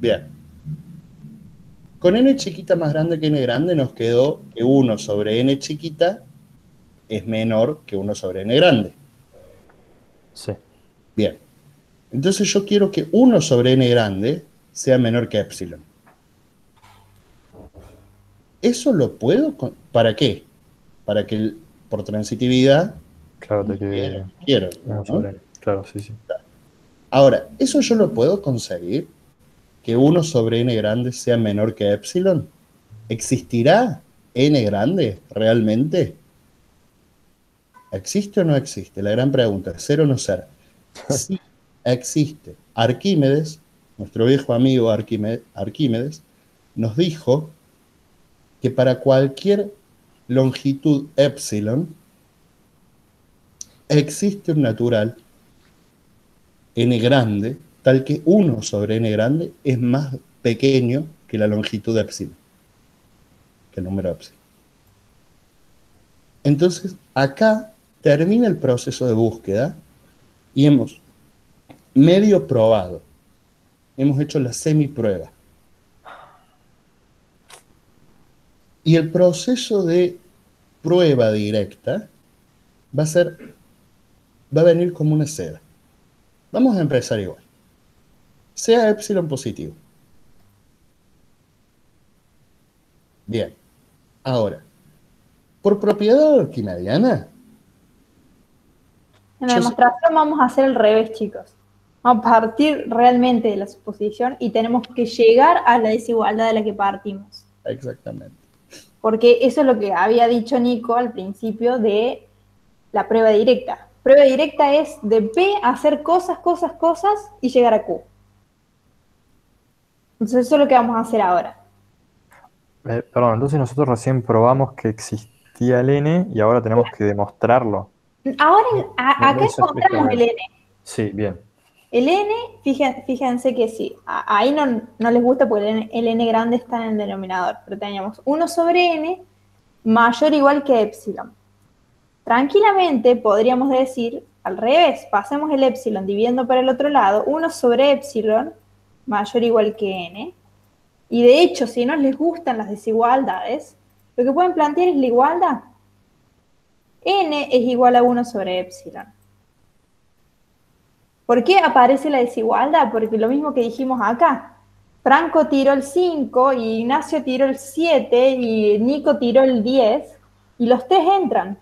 Bien. Con n chiquita más grande que n grande nos quedó que 1 sobre n chiquita es menor que 1 sobre n grande. sí. Bien. Entonces yo quiero que 1 sobre n grande sea menor que epsilon. ¿Eso lo puedo? con- ¿Para qué? Para que el- por transitividad Claro, te quiero. quiero. Claro, sí, sí. Ahora, ¿eso yo lo puedo conseguir? ¿Que 1 sobre n grande sea menor que epsilon? ¿Existirá n grande realmente? ¿Existe o no existe? La gran pregunta, ¿ser o no ser? Sí, existe. Arquímedes, nuestro viejo amigo Arquímedes, nos dijo que para cualquier longitud epsilon existe un natural n grande, tal que 1 sobre n grande es más pequeño que la longitud de epsilon, que el número epsilon. Entonces, acá termina el proceso de búsqueda y hemos medio probado, hemos hecho la semiprueba. Y el proceso de prueba directa va a ser, va a venir como una seda. Vamos a empezar igual. Sea epsilon positivo. Bien. Ahora, por propiedad arquimediana, En la demostración vamos a hacer el revés, chicos. A partir realmente de la suposición y tenemos que llegar a la desigualdad de la que partimos. exactamente. Porque eso es lo que había dicho Nico al principio de la prueba directa. Prueba directa es de P hacer cosas, cosas, cosas y llegar a Q. Entonces eso es lo que vamos a hacer ahora. Eh, perdón, entonces nosotros recién probamos que existía el N y ahora tenemos que demostrarlo. Ahora a- No, acá se encontramos el N. Sí, bien. El N, fíjense, que sí, ahí no, no les gusta porque el N, el N grande está en el denominador, pero teníamos 1 sobre N mayor o igual que epsilon. Tranquilamente podríamos decir al revés, pasemos el epsilon dividiendo para el otro lado, 1 sobre epsilon mayor o igual que N. Y de hecho, si no les gustan las desigualdades, lo que pueden plantear es la igualdad. N es igual a 1 sobre epsilon. ¿Por qué aparece la desigualdad? Porque lo mismo que dijimos acá. Franco tiró el 5 y Ignacio tiró el 7 y Nico tiró el 10 y los tres entran.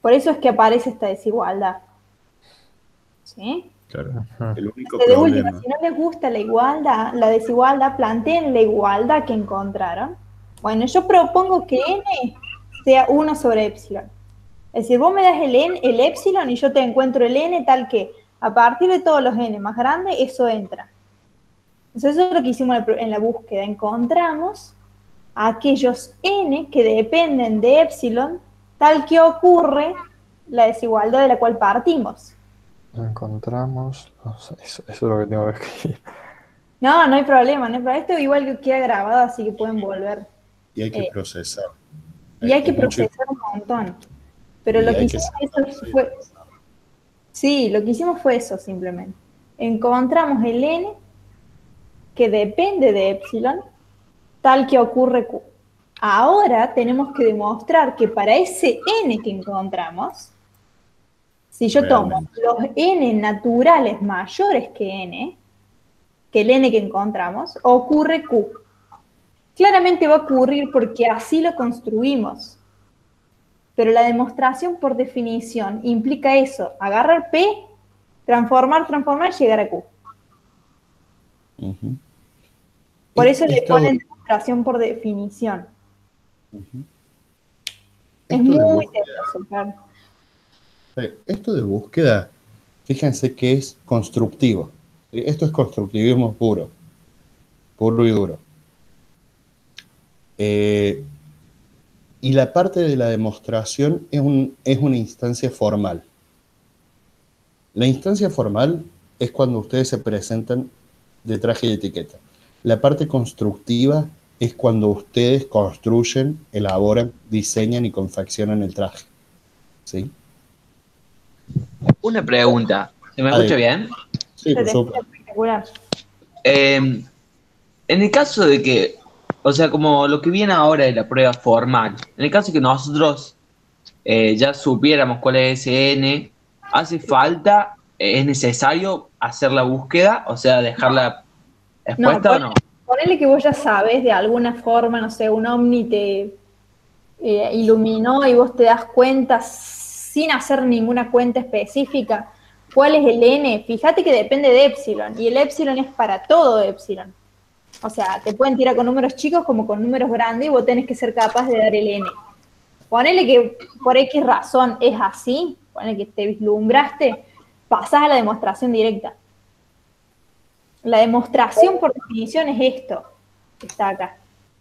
Por eso es que aparece esta desigualdad. ¿Sí? Claro. El único De última, si no les gusta la igualdad, la desigualdad, planteen la igualdad que encontraron. Bueno, yo propongo que n sea 1 sobre epsilon. Es decir, vos me das el, n, el epsilon y yo te encuentro el n tal que A partir de todos los n más grandes, eso entra. Entonces eso es lo que hicimos en la- búsqueda. Encontramos aquellos n que dependen de epsilon, tal que ocurre la desigualdad de la cual partimos. Encontramos. no sé, eso, eso es lo que tengo que escribir. No, no hay problema, no hay problema. Esto igual que queda grabado, así que pueden volver. Y hay que Eh, procesar. Y hay que mucho- procesar un montón. Pero lo que hicimos eso fue. Sí, lo que hicimos fue eso simplemente. Encontramos el n que depende de epsilon, tal que ocurre q. Ahora tenemos que demostrar que para ese n que encontramos, si yo tomo los n naturales mayores que n, que el n que encontramos, ocurre q. Claramente va a ocurrir porque así lo construimos. Pero la demostración por definición implica eso, agarrar P, transformar, transformar y llegar a Q. Por eso le ponen demostración por definición. Es muy claro. Eh, Esto de búsqueda, fíjense que es constructivo. Esto es constructivismo puro, puro y duro. Eh, y la parte de la demostración es, un- es una instancia formal. La instancia formal es cuando ustedes se presentan de traje y etiqueta. La parte constructiva es cuando ustedes construyen, elaboran, diseñan y confeccionan el traje. ¿Sí? Una pregunta. ¿Se me escucha bien? Sí, por supuesto. Eh, en el caso de que, o sea, como lo que viene ahora de la prueba formal, en el caso que nosotros eh, ya supiéramos cuál es ese N, ¿hace falta, eh, es necesario hacer la búsqueda? O sea, dejarla expuesta o pon- no? Ponele que vos ya sabes de alguna forma, no sé, un ovni te eh, iluminó y vos te das cuenta sin hacer ninguna cuenta específica cuál es el n. Fíjate que depende de epsilon y el epsilon es para todo epsilon. O sea, te pueden tirar con números chicos como con números grandes y vos tenés que ser capaz de dar el n. Ponele que por X razón es así, ponele que te vislumbraste, pasás a la demostración directa. La demostración por definición es esto, que está acá.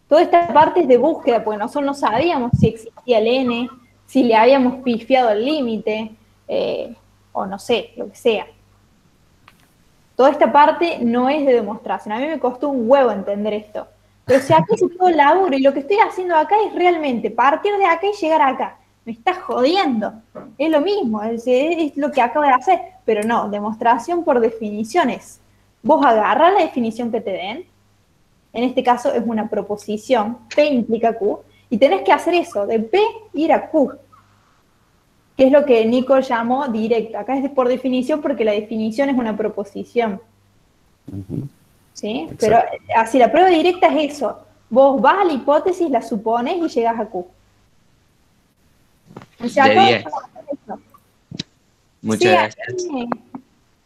Toda esta parte es de búsqueda, porque nosotros no sabíamos si existía el n, si le habíamos pifiado el límite, eh, o no sé, lo que sea. Toda esta parte no es de demostración. A mí me costó un huevo entender esto. Pero si acá hice todo laburo y lo que estoy haciendo acá es realmente partir de acá y llegar acá. Me estás jodiendo. Es lo mismo, es, es lo que acabo de hacer. Pero no, demostración por definiciones. Vos agarras la definición que te den, en este caso es una proposición, P implica Q, y tenés que hacer eso, de P ir a Q, que es lo que Nico llamó directa. Acá es por definición porque la definición es una proposición. ¿sí? Exacto. Pero así, la prueba directa es eso. Vos vas a la hipótesis, la supones y llegas a Q. O sea, De acá 10. vamos a hacer eso. Muchas Sí, gracias.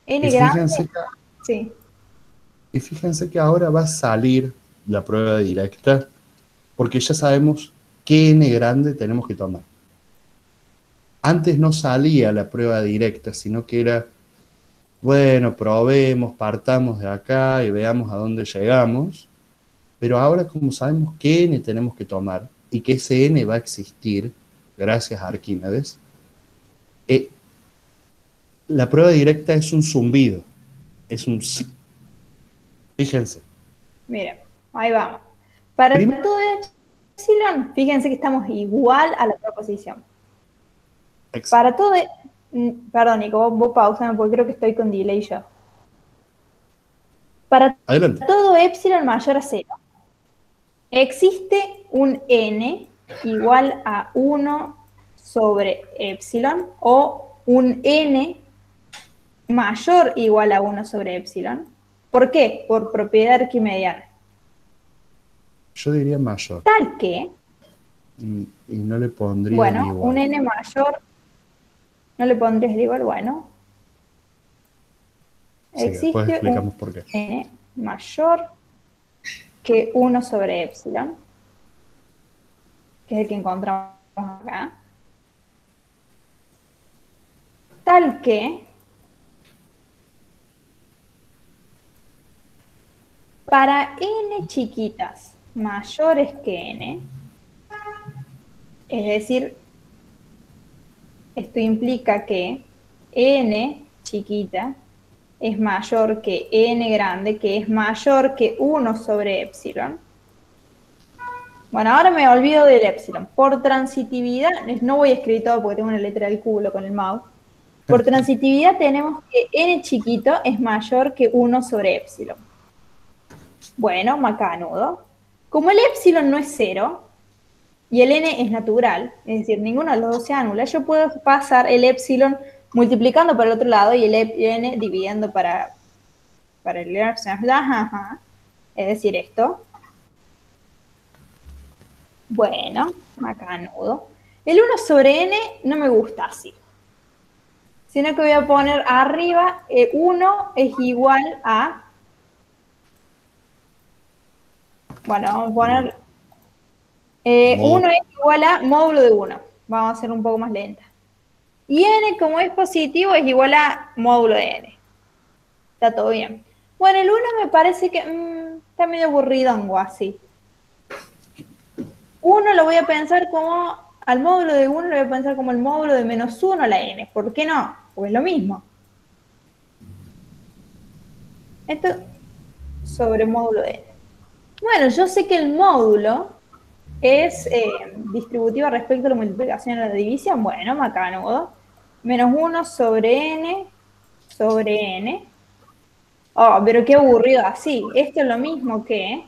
N, Y grande, fíjense, que, sí. y fíjense que ahora va a salir la prueba directa porque ya sabemos qué n grande tenemos que tomar. Antes no salía la prueba directa, sino que era, bueno, probemos, partamos de acá y veamos a dónde llegamos. Pero ahora como sabemos qué n tenemos que tomar y que ese n va a existir, gracias a Arquímedes, eh, la prueba directa es un zumbido, es un... Fíjense. Mira, ahí vamos. Para Prim- todo epsilon, fíjense que estamos igual a la proposición. Para todo, mm, perdón, Nico, vos, vos pausame porque creo que estoy con delay yo. Para Adelante. todo epsilon mayor a cero, existe un n igual a 1 sobre epsilon o un n mayor igual a 1 sobre epsilon. ¿Por qué? Por propiedad arquimediana. Yo diría mayor. Tal que, Y, y no le pondría bueno, igual. un n mayor, no le pondrías igual, bueno. Existe un por qué. n mayor que 1 sobre epsilon, que es el que encontramos acá, tal que para n chiquitas mayores que n, es decir, esto implica que n chiquita es mayor que n grande, que es mayor que 1 sobre epsilon. Bueno, ahora me olvido del epsilon. Por transitividad, no voy a escribir todo porque tengo una letra del culo con el mouse. Por transitividad tenemos que n chiquito es mayor que 1 sobre epsilon. Bueno, macanudo. Como el epsilon no es cero y el n es natural, es decir, ninguno de los dos se anula, yo puedo pasar el epsilon multiplicando para el otro lado y el n dividiendo para, para el epsilon. Es decir, esto. Bueno, macanudo. El 1 sobre n no me gusta así. Sino que voy a poner arriba, 1 eh, es igual a... Bueno, vamos a poner... 1 eh, es igual a módulo de 1. Vamos a hacer un poco más lenta. Y n, como es positivo, es igual a módulo de n. Está todo bien. Bueno, el 1 me parece que mm, está medio aburrido algo así. 1 lo voy a pensar como, al módulo de 1 lo voy a pensar como el módulo de menos 1 a la n. ¿Por qué no? Pues es lo mismo. Esto sobre módulo de n. Bueno, yo sé que el módulo es eh, distributiva respecto a la multiplicación y la división. Bueno, macanudo. Menos 1 sobre n sobre n. Oh, pero qué aburrido así. Esto es lo mismo que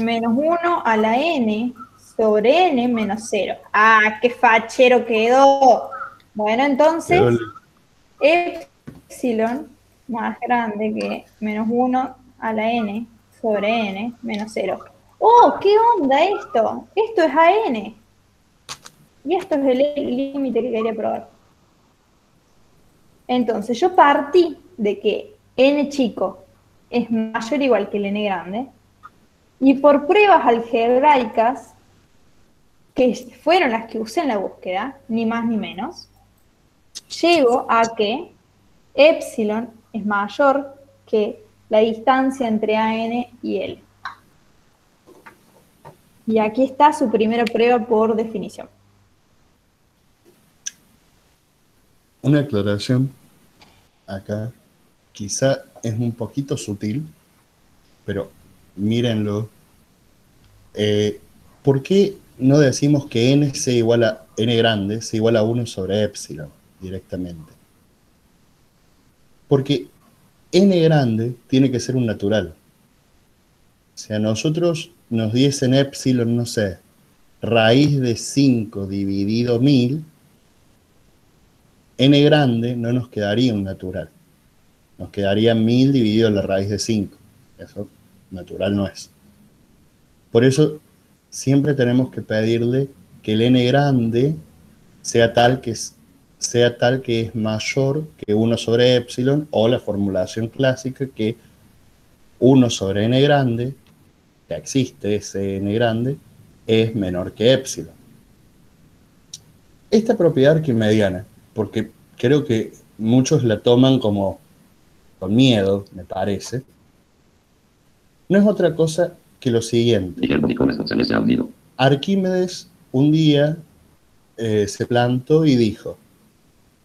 menos 1 a la n sobre n menos 0. Ah, qué fachero quedó. Bueno, entonces, epsilon más grande que menos 1 a la n sobre n menos 0. ¡Oh, qué onda esto! Esto es a n. Y esto es el límite que quería probar. Entonces, yo partí de que n chico es mayor o igual que el n grande, y por pruebas algebraicas, que fueron las que usé en la búsqueda, ni más ni menos, llego a que epsilon es mayor que la distancia entre AN y L. Y aquí está su primera prueba por definición. Una aclaración acá, quizá es un poquito sutil, pero mírenlo. Eh, ¿Por qué no decimos que n sea igual a n grande, sea igual a 1 sobre epsilon directamente? Porque n grande tiene que ser un natural. Si a nosotros nos diesen epsilon, no sé, raíz de 5 dividido 1000, n grande no nos quedaría un natural. Nos quedaría 1000 dividido la raíz de 5. Eso natural no es. Por eso siempre tenemos que pedirle que el n grande sea tal que, sea tal que es mayor que 1 sobre epsilon o la formulación clásica que 1 sobre n grande, que existe ese n grande, es menor que epsilon. Esta propiedad arquimediana, porque creo que muchos la toman como con miedo, me parece, no es otra cosa que lo siguiente. Arquímedes un día eh, se plantó y dijo,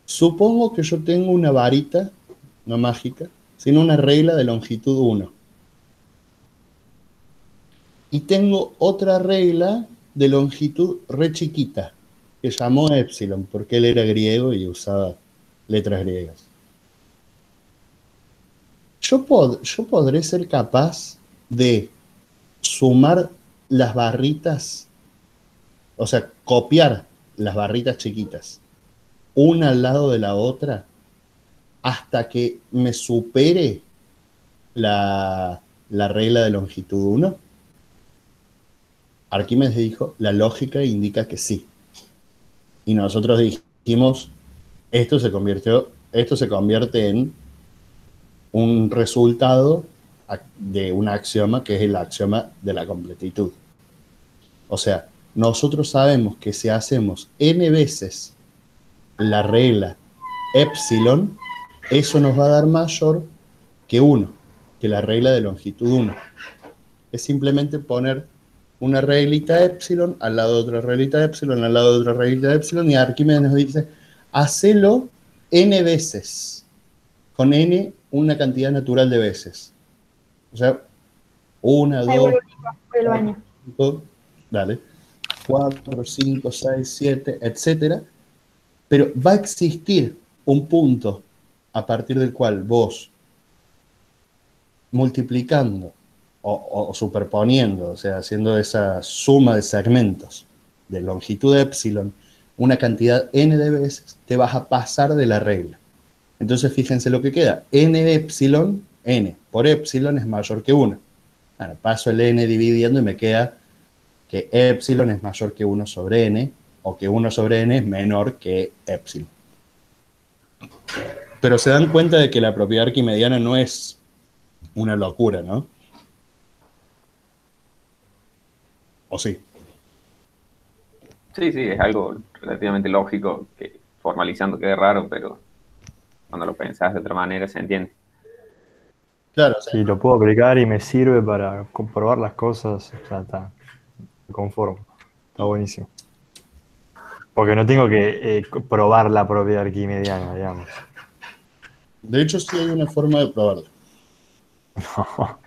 supongo que yo tengo una varita, no mágica, sino una regla de longitud 1. Y tengo otra regla de longitud re chiquita, que llamó Epsilon, porque él era griego y usaba letras griegas. Yo, yo podré ser capaz de sumar las barritas, o sea, copiar las barritas chiquitas, una al lado de la otra, hasta que me supere la, la regla de longitud 1? Arquímedes dijo, la lógica indica que sí. Y nosotros dijimos, esto se convirtió, esto se convierte en un resultado de un axioma que es el axioma de la completitud. O sea, nosotros sabemos que si hacemos n veces la regla epsilon, eso nos va a dar mayor que 1. que la regla de longitud 1. Es simplemente poner una reglita epsilon al lado de otra reglita epsilon, al lado de otra reglita epsilon, y Arquímedes nos dice, hacelo n veces, con n una cantidad natural de veces. O sea, una, dos, baño. cinco, dale, 4, 5, 6, 7, etcétera. Pero va a existir un punto a partir del cual vos, multiplicando o, superponiendo, o sea, haciendo esa suma de segmentos de longitud de epsilon, una cantidad n de veces, te vas a pasar de la regla. Entonces, fíjense lo que queda. n epsilon, n por epsilon es mayor que 1. Bueno, paso el n dividiendo y me queda que epsilon es mayor que 1 sobre n, o que 1 sobre n es menor que epsilon. Pero se dan cuenta de que la propiedad arquimediana no es una locura, ¿no? ¿O sí? Sí, sí, es algo relativamente lógico que formalizando quede raro, pero cuando lo pensás de otra manera se entiende. Claro, o sea, Si lo puedo aplicar y me sirve para comprobar las cosas, ya está. Me conformo. Está buenísimo. Porque no tengo que eh, probar la propiedad arquimediana, digamos. de hecho sí hay una forma de probarlo.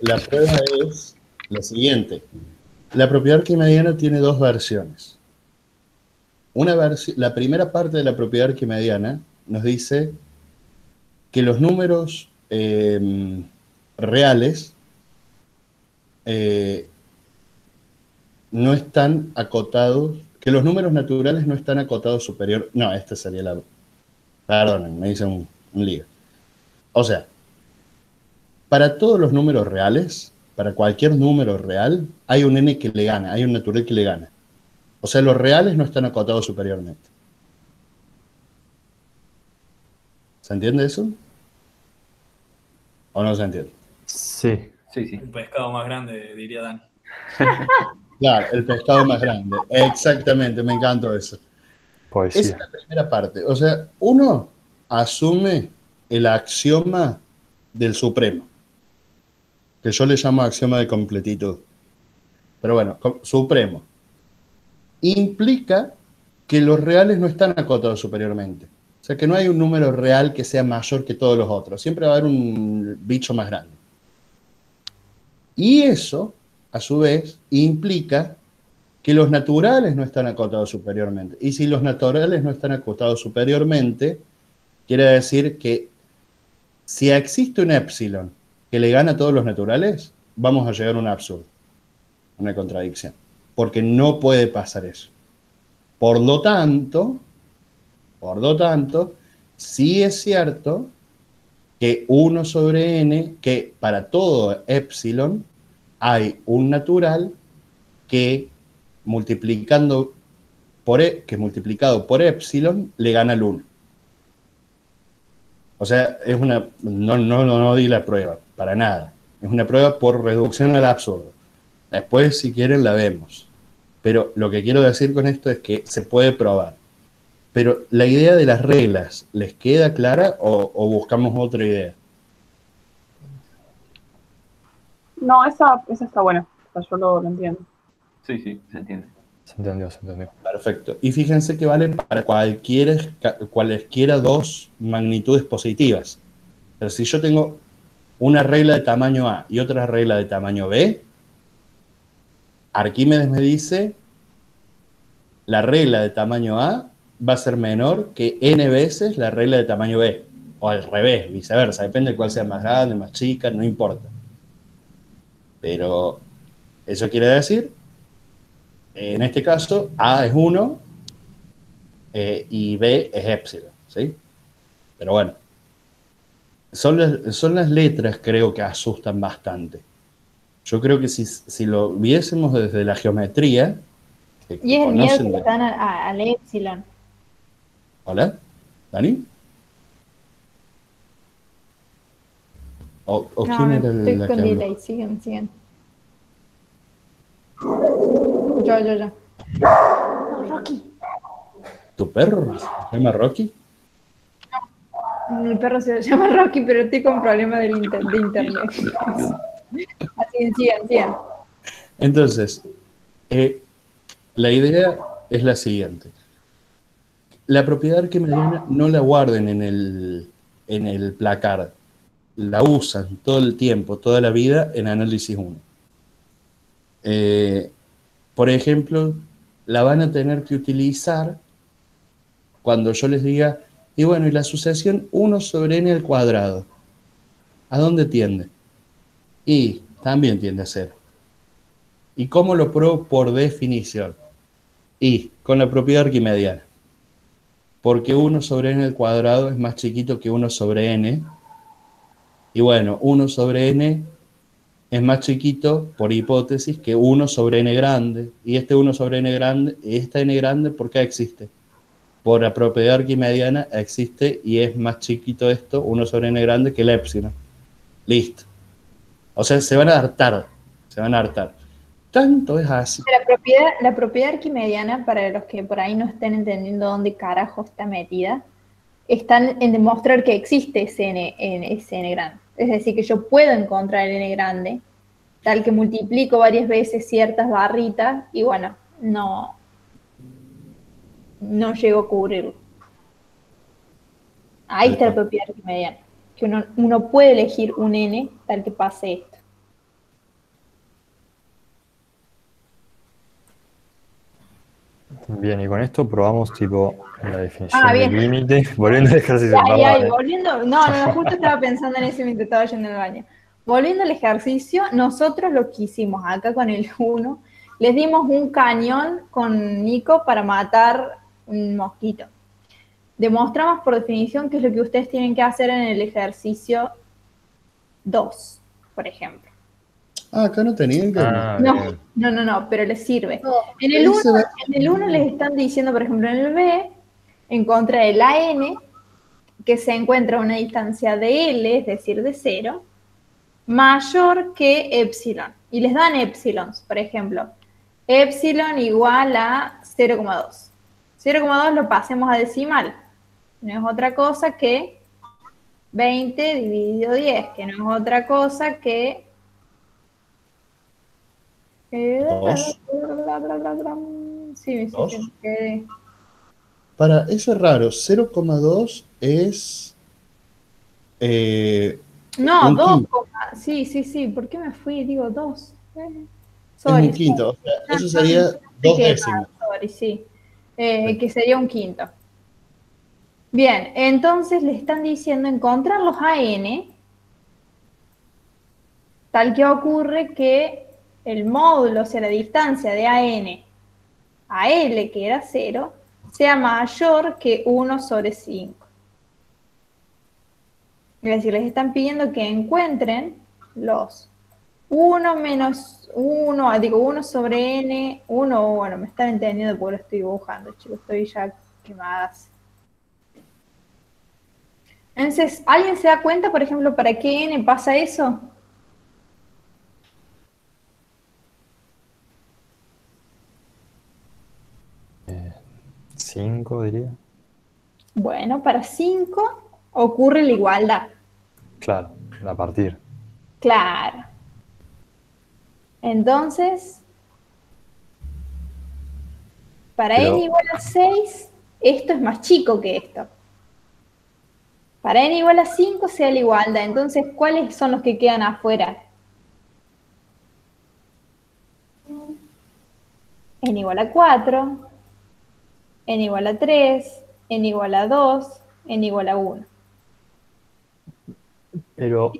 La prueba es la siguiente. La propiedad arquimediana tiene dos versiones. Una la primera parte de la propiedad arquimediana nos dice que los números eh, reales eh, no están acotados, que los números naturales no están acotados superior. No, esta sería la. Perdonen, me hice un lío. O sea, para todos los números reales, para cualquier número real, hay un n que le gana, hay un natural que le gana. O sea, los reales no están acotados superiormente. ¿Se entiende eso? ¿O no se entiende? Sí. Sí, sí. Un pescado más grande, diría Dan. Claro, el pescado más grande. Exactamente, me encantó eso. Esa es Poesía. la primera parte. O sea, uno asume el axioma del supremo, que yo le llamo axioma de completitud. Pero bueno, supremo. Implica que los reales no están acotados superiormente. O sea, que no hay un número real que sea mayor que todos los otros. Siempre va a haber un bicho más grande. Y eso, a su vez, implica que los naturales no están acotados superiormente. Y si los naturales no están acotados superiormente, quiere decir que si existe un epsilon que le gana a todos los naturales, vamos a llegar a un absurdo, una contradicción, porque no puede pasar eso. Por lo tanto, por lo tanto, sí es cierto que 1 sobre n, que para todo epsilon hay un natural que multiplicando por e, que multiplicado por epsilon le gana el 1. O sea, es una no, no, no, no di la prueba, para nada. Es una prueba por reducción al absurdo. Después, si quieren, la vemos. Pero lo que quiero decir con esto es que se puede probar. Pero la idea de las reglas, ¿les queda clara o, o buscamos otra idea? No, esa, esa está buena. O sea, yo lo, lo entiendo. Sí, sí, se entiende. Se entendió, se entendió. Perfecto. Y fíjense que valen para cualquiera, cualesquiera dos magnitudes positivas. Pero si yo tengo una regla de tamaño A y otra regla de tamaño B, Arquímedes me dice, la regla de tamaño A va a ser menor que n veces la regla de tamaño B. O al revés, viceversa. Depende de cuál sea más grande, más chica, no importa. Pero eso quiere decir en este caso, A es 1 eh, y B es epsilon, ¿sí? Pero bueno, son las, son las letras creo que asustan bastante. Yo creo que si, si lo viésemos desde la geometría, que Y es el miedo que le dan al epsilon. ¿Hola? ¿Dani? ¿O, o No, quién no, era el- estoy la con que delay, siguen, siguen. Yo, yo, yo. ¿Tu perro? ¿Se llama Rocky? Mi perro se llama Rocky, pero estoy con problemas de internet. Así, sigan, sigan. Entonces, eh, la idea es la siguiente. La propiedad arquimediana no la guarden en el, en el placar. La usan todo el tiempo, toda la vida en análisis 1. Eh, por ejemplo, la van a tener que utilizar cuando yo les diga, y bueno, y la sucesión 1 sobre n al cuadrado, ¿a dónde tiende? Y también tiende a cero. ¿Y cómo lo pruebo? Por definición. Y con la propiedad arquimediana. Porque 1 sobre n al cuadrado es más chiquito que 1 sobre n. Y bueno, 1 sobre n es más chiquito, por hipótesis, que 1 sobre n grande. Y este 1 sobre n grande, esta n grande, ¿por qué existe? Por la propiedad arquimediana existe y es más chiquito esto, 1 sobre n grande, que el épsilon. Listo. O sea, se van a hartar, se van a hartar. Tanto es así. La propiedad, arquimediana, para los que por ahí no estén entendiendo dónde carajo está metida, están en demostrar que existe ese n- ese n grande. Es decir, que yo puedo encontrar el n grande, tal que multiplico varias veces ciertas barritas y bueno, no, no llego a cubrirlo. Ahí está la propiedad arquimediana, que uno, uno puede elegir un n tal que pase esto. Bien, y con esto probamos tipo la definición Ah, del límite, volviendo al ejercicio. Ay, perdón, ay, eh. volviendo, no, no, no, justo estaba pensando en eso mientras estaba yendo al baño. Volviendo al ejercicio, nosotros lo que hicimos acá con el 1, les dimos un cañón con Nico para matar un mosquito. Demostramos por definición que es lo que ustedes tienen que hacer en el ejercicio 2, por ejemplo. Ah, acá no tenían que. Ah, No, bien. no, no, no, pero les sirve. En el 1 ese va- en el uno les están diciendo, por ejemplo, en el B, en contra del AN, que se encuentra a una distancia de L, es decir, de 0, mayor que epsilon. Y les dan epsilons, por ejemplo. Epsilon igual a 0,2. 0,2 lo pasemos a decimal. No es otra cosa que 20 dividido 10, que no es otra cosa que eh, Dos. Sí, Dos. sí, que- Para, eso es raro. 0,2 es. eh, No, Un 2, quinto. sí, sí, sí. ¿Por qué me fui? Digo 2. es un quinto. O sea, eso sería dos décimas. Sorry, sí. Eh, que sería un quinto. Bien, entonces le están diciendo encontrar los AN, tal que ocurre que el módulo, o sea, la distancia de AN a L, que era 0, sea mayor que 1 sobre 5. Es decir, les están pidiendo que encuentren los 1 menos 1, digo 1 sobre n, 1, bueno, me están entendiendo porque lo estoy dibujando, chicos, estoy ya quemadas. Entonces, ¿alguien se da cuenta, por ejemplo, para qué n pasa eso? Cinco, diría. Bueno, para 5 ocurre la igualdad. Claro, a partir. Claro. Entonces, para Pero- n igual a 6, esto es más chico que esto. Para n igual a 5 sea la igualdad. Entonces, ¿cuáles son los que quedan afuera? n igual a 4, n igual a 3, n igual a 2, n igual a 1. Pero,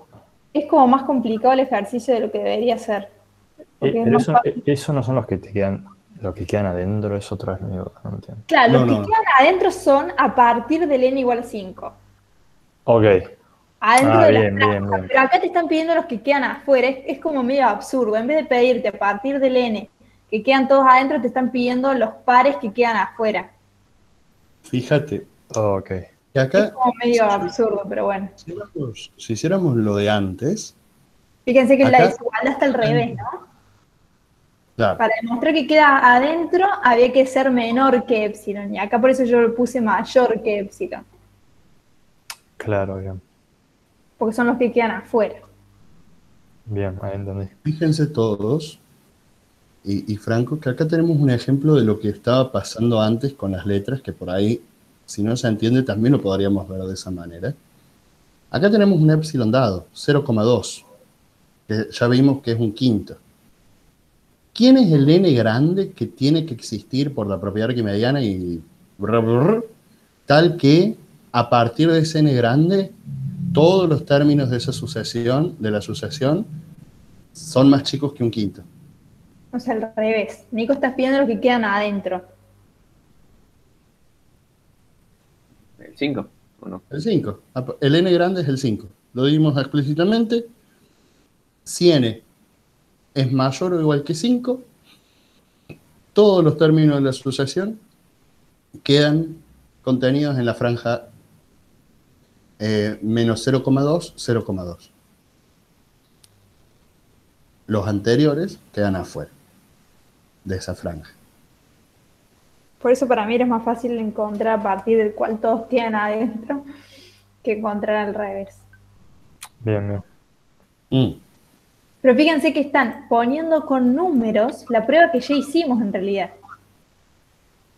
Es como más complicado el ejercicio de lo que debería ser. Eh, pero eso, eh, eso no son los que te quedan, los que quedan adentro, es otra vez no entiendo. Claro, No, los que no. quedan adentro son a partir del n igual a 5. Ok, Adentro Ah, de la bien, bien. Pero acá te están pidiendo los que quedan afuera. Es, es como medio absurdo. En vez de pedirte a partir del n que quedan todos adentro, te están pidiendo los pares que quedan afuera. Fíjate, ok. que Es como medio absurdo, pero bueno. si hiciéramos, si hiciéramos lo de antes, Fíjense que la Acá- desigualdad está al revés, ¿no? Claro, Para demostrar que queda adentro había que ser menor que epsilon. Y acá por eso yo lo puse mayor que epsilon. Claro, bien. porque son los que quedan afuera. Bien, ahí entendí. Fíjense todos, y, y Franco, que acá tenemos un ejemplo de lo que estaba pasando antes con las letras, que por ahí, si no se entiende, también lo podríamos ver de esa manera. Acá tenemos un epsilon dado, 0,2, que ya vimos que es un quinto. ¿Quién es el n grande que tiene que existir por la propiedad arquimediana y brr, brr, tal que a partir de ese n grande todos los términos de esa sucesión, de la sucesión, son más chicos que un quinto? O sea, al revés. Nico, estás pidiendo los que quedan adentro. El 5, ¿o no? El 5. El n grande es el 5. Lo dimos explícitamente. Si n es mayor o igual que 5, todos los términos de la sucesión quedan contenidos en la franja eh, menos 0,2, 0,2. Los anteriores quedan afuera de esa franja. Por eso para mí es más fácil encontrar a partir del cual todos quedan adentro que encontrar al revés. Bien, bien. Mm. Pero fíjense que están poniendo con números la prueba que ya hicimos en realidad.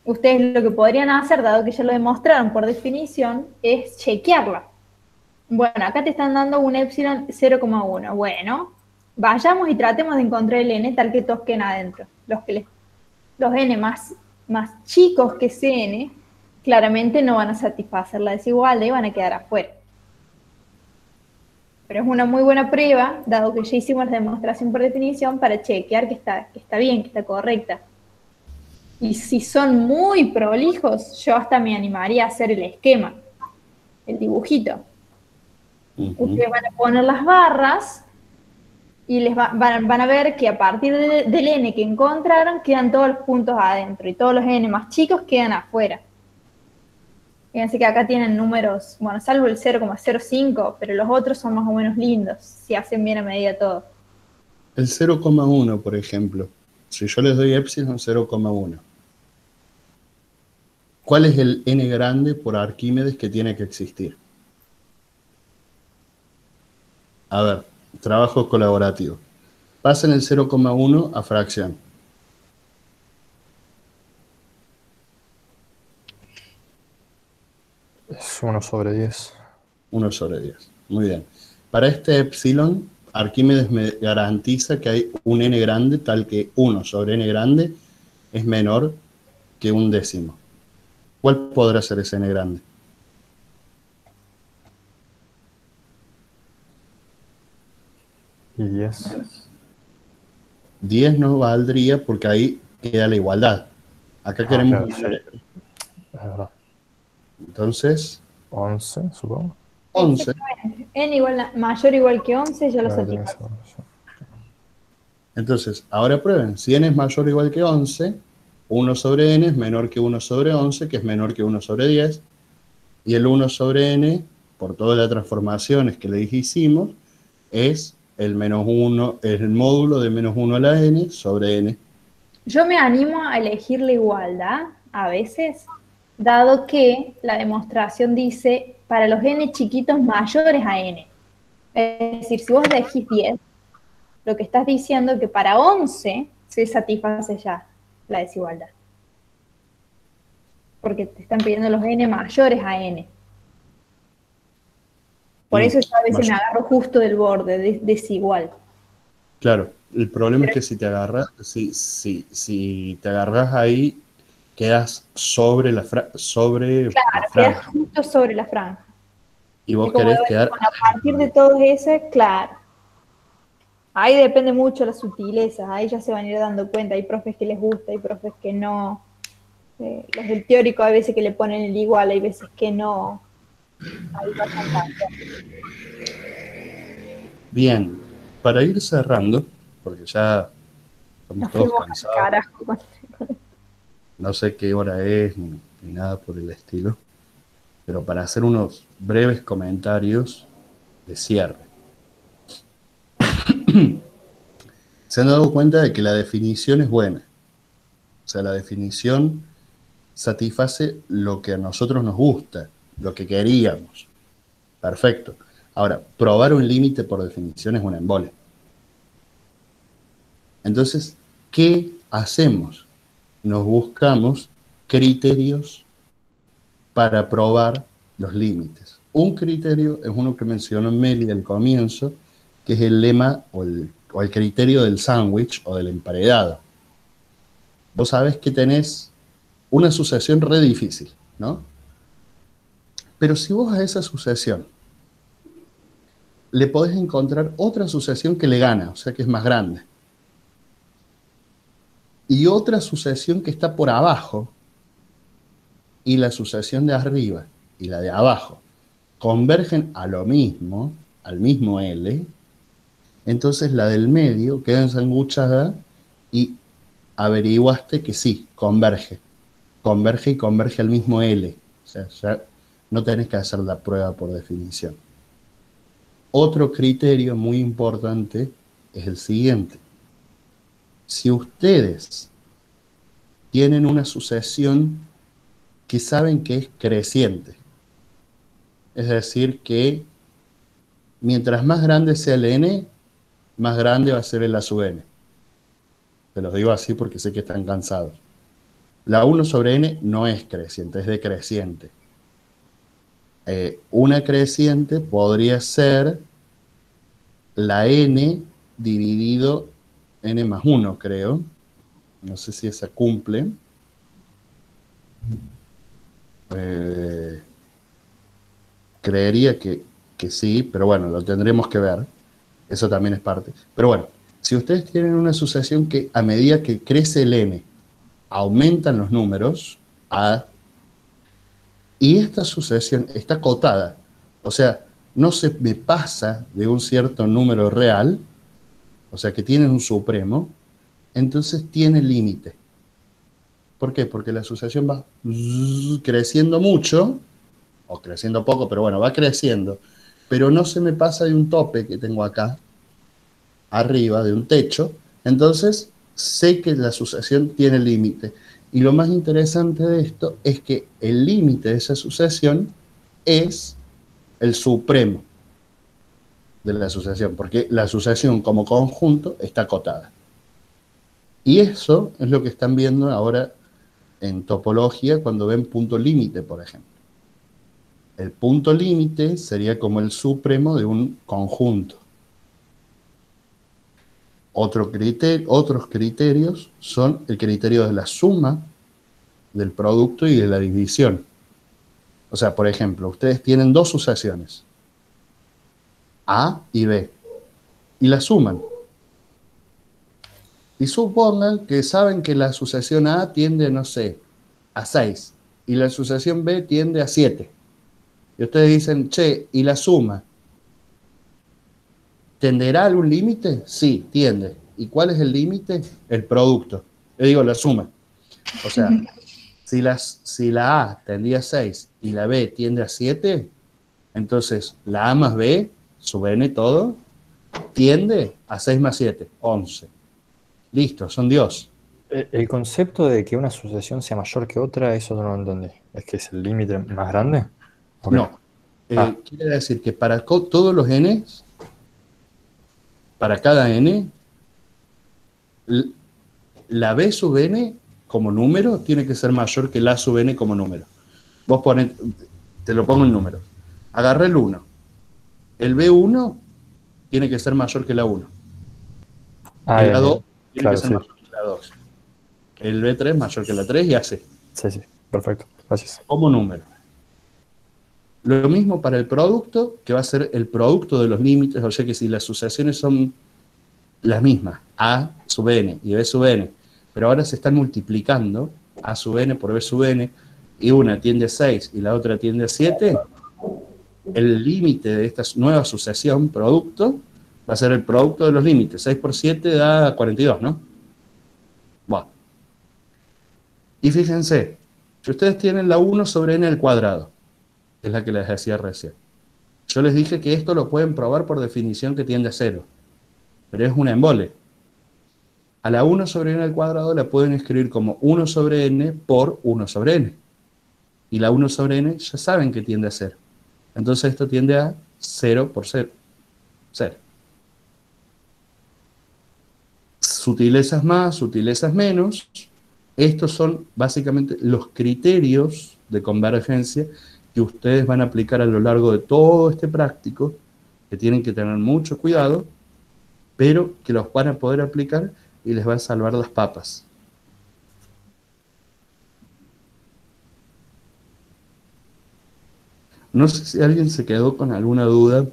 Ustedes lo que podrían hacer, dado que ya lo demostraron por definición, es chequearla. Bueno, acá te están dando un epsilon 0,1. Bueno, vayamos y tratemos de encontrar el n tal que todos adentro. Los, que los n más, más chicos que ese n claramente no van a satisfacer la desigualdad y van a quedar afuera. Pero es una muy buena prueba, dado que ya hicimos la demostración por definición, para chequear que está, que está bien, que está correcta. Y si son muy prolijos, yo hasta me animaría a hacer el esquema, el dibujito. Ujú. Ustedes van a poner las barras y les va- van, van a ver que a partir de- del n que encontraron quedan todos los puntos adentro y todos los n más chicos quedan afuera. Fíjense que acá tienen números, bueno, salvo el 0,05, pero los otros son más o menos lindos, si hacen bien a medida todo. El 0,1, por ejemplo. Si yo les doy epsilon 0,1. ¿Cuál es el n grande por Arquímedes que tiene que existir? A ver, trabajo colaborativo. Pasen el 0,1 a fracción. Es 1 sobre 10. 1 sobre 10. Muy bien. Para este epsilon, Arquímedes me garantiza que hay un n grande tal que 1 sobre n grande es menor que un décimo. ¿Cuál podrá ser ese n grande? Y 10. 10 no valdría porque ahí queda la igualdad. Acá Ah, queremos... claro, sí. Entonces, 11, supongo. 11. n igual mayor o igual que 11 ya lo Claro, satisface. Entonces, ahora prueben. Si n es mayor o igual que 11, 1 sobre n es menor que 1 sobre 11, que es menor que 1 sobre 10. Y el 1 sobre n, por todas las transformaciones que le hicimos, es el menos 1, el módulo de menos 1 a la n sobre n. Yo me animo a elegir la igualdad a veces, dado que la demostración dice para los n chiquitos mayores a n. Es decir, si vos elegís 10, lo que estás diciendo es que para 11 se satisface ya la desigualdad. Porque te están pidiendo los n mayores a n. Por Mm, eso yo a veces me agarro justo del borde, de- desigual. Claro, el problema es que si te agarras, si, si, si te agarras ahí, quedas sobre la, fra- sobre la Claro, quedas franja. justo sobre la franja. Y vos Y querés ves, quedar bueno, a partir de todos ese, claro. Ahí depende mucho la sutileza, ahí ya se van a ir dando cuenta. Hay profes que les gusta, hay profes que no. Eh, los del teórico hay veces que le ponen el igual, hay veces que no. Ahí pasan tanto. bien. Para ir cerrando, porque ya estamos Nos todos cansados, carajo. No sé qué hora es ni, nada por el estilo, pero para hacer unos breves comentarios de cierre. Se han dado cuenta de que la definición es buena. O sea, la definición satisface lo que a nosotros nos gusta, lo que queríamos. Perfecto. Ahora, probar un límite por definición es un embole. Entonces, ¿qué hacemos? Nos buscamos criterios para probar los límites. Un criterio es uno que mencionó Meli al comienzo, que es el lema o el, o el criterio del sándwich o del emparedado. Vos sabés que tenés una sucesión re difícil, ¿no? Pero si vos a esa sucesión le podés encontrar otra sucesión que le gana, o sea que es más grande, y otra sucesión que está por abajo, y la sucesión de arriba y la de abajo convergen a lo mismo, al mismo L, entonces la del medio queda ensanguchada y averiguaste que sí, converge. Converge y converge al mismo L. O sea, ya no tenés que hacer la prueba por definición. Otro criterio muy importante es el siguiente. Si ustedes tienen una sucesión que saben que es creciente, es decir, que mientras más grande sea el n, más grande va a ser el a sub n. Te los digo así porque sé que están cansados. La 1 sobre n no es creciente, es decreciente. Eh, una creciente podría ser la n dividido n más 1, creo. No sé si esa cumple. Eh, creería que, que sí, pero bueno, lo tendremos que ver. Eso también es parte. Pero bueno, si ustedes tienen una sucesión que a medida que crece el n, aumentan los números, a, y esta sucesión está acotada, o sea, no se me pasa de un cierto número real, o sea, que tiene un supremo, entonces tiene límite. ¿Por qué? Porque la sucesión va creciendo mucho, o creciendo poco, pero bueno, va creciendo, pero no se me pasa de un tope que tengo acá, arriba, de un techo, entonces sé que la sucesión tiene límite. Y lo más interesante de esto es que el límite de esa sucesión es el supremo de la sucesión, porque la sucesión como conjunto está acotada. Y eso es lo que están viendo ahora en topología cuando ven punto límite, por ejemplo. El punto límite sería como el supremo de un conjunto. Otro criterio, otros criterios son el criterio de la suma del producto y de la división. O sea, por ejemplo, ustedes tienen dos sucesiones, A y B, y las suman. Y supongan que saben que la sucesión A tiende, no sé, a 6 y la sucesión B tiende a 7. Y ustedes dicen, che, ¿y la suma? ¿Tenderá algún límite? Sí, tiende. ¿Y cuál es el límite? El producto. Yo digo la suma. O sea, si, las, si la A tendía a 6 y la B tiende a 7, entonces la A más B, sub n todo, tiende a 6 más 7, 11. Listo, son Dios. El concepto de que una sucesión sea mayor que otra, eso no lo entendí. ¿Es que es el límite más grande? No. Eh, ah. Quiere decir que para todos los n, para cada n, la b sub n como número tiene que ser mayor que la sub n como número. Vos pones, te lo pongo en número. Agarra el 1. El b1 tiene que ser mayor que la 1. Ah, el 2 tiene que ser mayor que la 2. El B3 mayor que la 3 y así. Sí, sí, perfecto. Gracias. Como número. Lo mismo para el producto, que va a ser el producto de los límites, o sea que si las sucesiones son las mismas, A sub n y B sub n, pero ahora se están multiplicando, A sub n por B sub n, y una tiende a 6 y la otra tiende a 7, el límite de esta nueva sucesión, producto, va a ser el producto de los límites. 6 por 7 da 42, ¿no? Bueno. Y fíjense, si ustedes tienen la 1 sobre n al cuadrado, es la que les decía recién. Yo les dije que esto lo pueden probar por definición que tiende a 0, pero es una embole. A la 1 sobre n al cuadrado la pueden escribir como 1 sobre n por 1 sobre n. Y la 1 sobre n ya saben que tiende a 0. Entonces esto tiende a 0 por 0. 0. Sutilezas más, sutilezas menos. Estos son básicamente los criterios de convergencia que ustedes van a aplicar a lo largo de todo este práctico, que tienen que tener mucho cuidado, pero que los van a poder aplicar y les va a salvar las papas. No sé si alguien se quedó con alguna duda.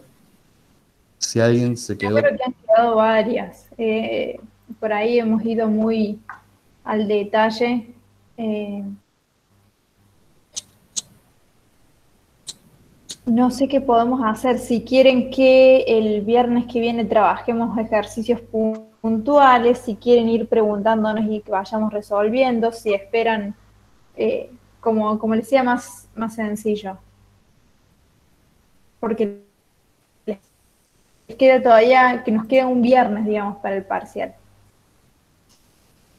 Si alguien se quedó. Yo creo que han quedado varias. Eh, por ahí hemos ido muy al detalle. Eh, no sé qué podemos hacer. Si quieren que el viernes que viene trabajemos ejercicios puntuales, si quieren ir preguntándonos y que vayamos resolviendo, si esperan, eh, como, como les decía, más, más sencillo porque les queda todavía, que nos queda un viernes, digamos, para el parcial.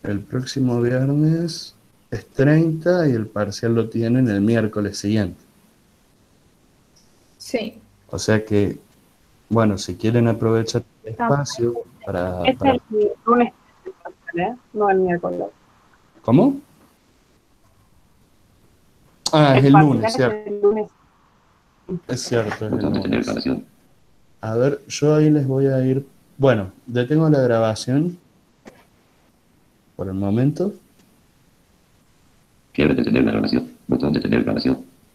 El próximo viernes es 30 y el parcial lo tienen el miércoles siguiente. Sí. O sea que, bueno, si quieren aprovechar el espacio para... Es para- el lunes, ¿eh? no el miércoles. ¿Cómo? Ah, es el lunes, es cierto. el lunes. Es cierto, es lunes. A ver, yo ahí les voy a ir. Bueno, detengo la grabación por el momento. Quiero detener la grabación. Botón detener grabación.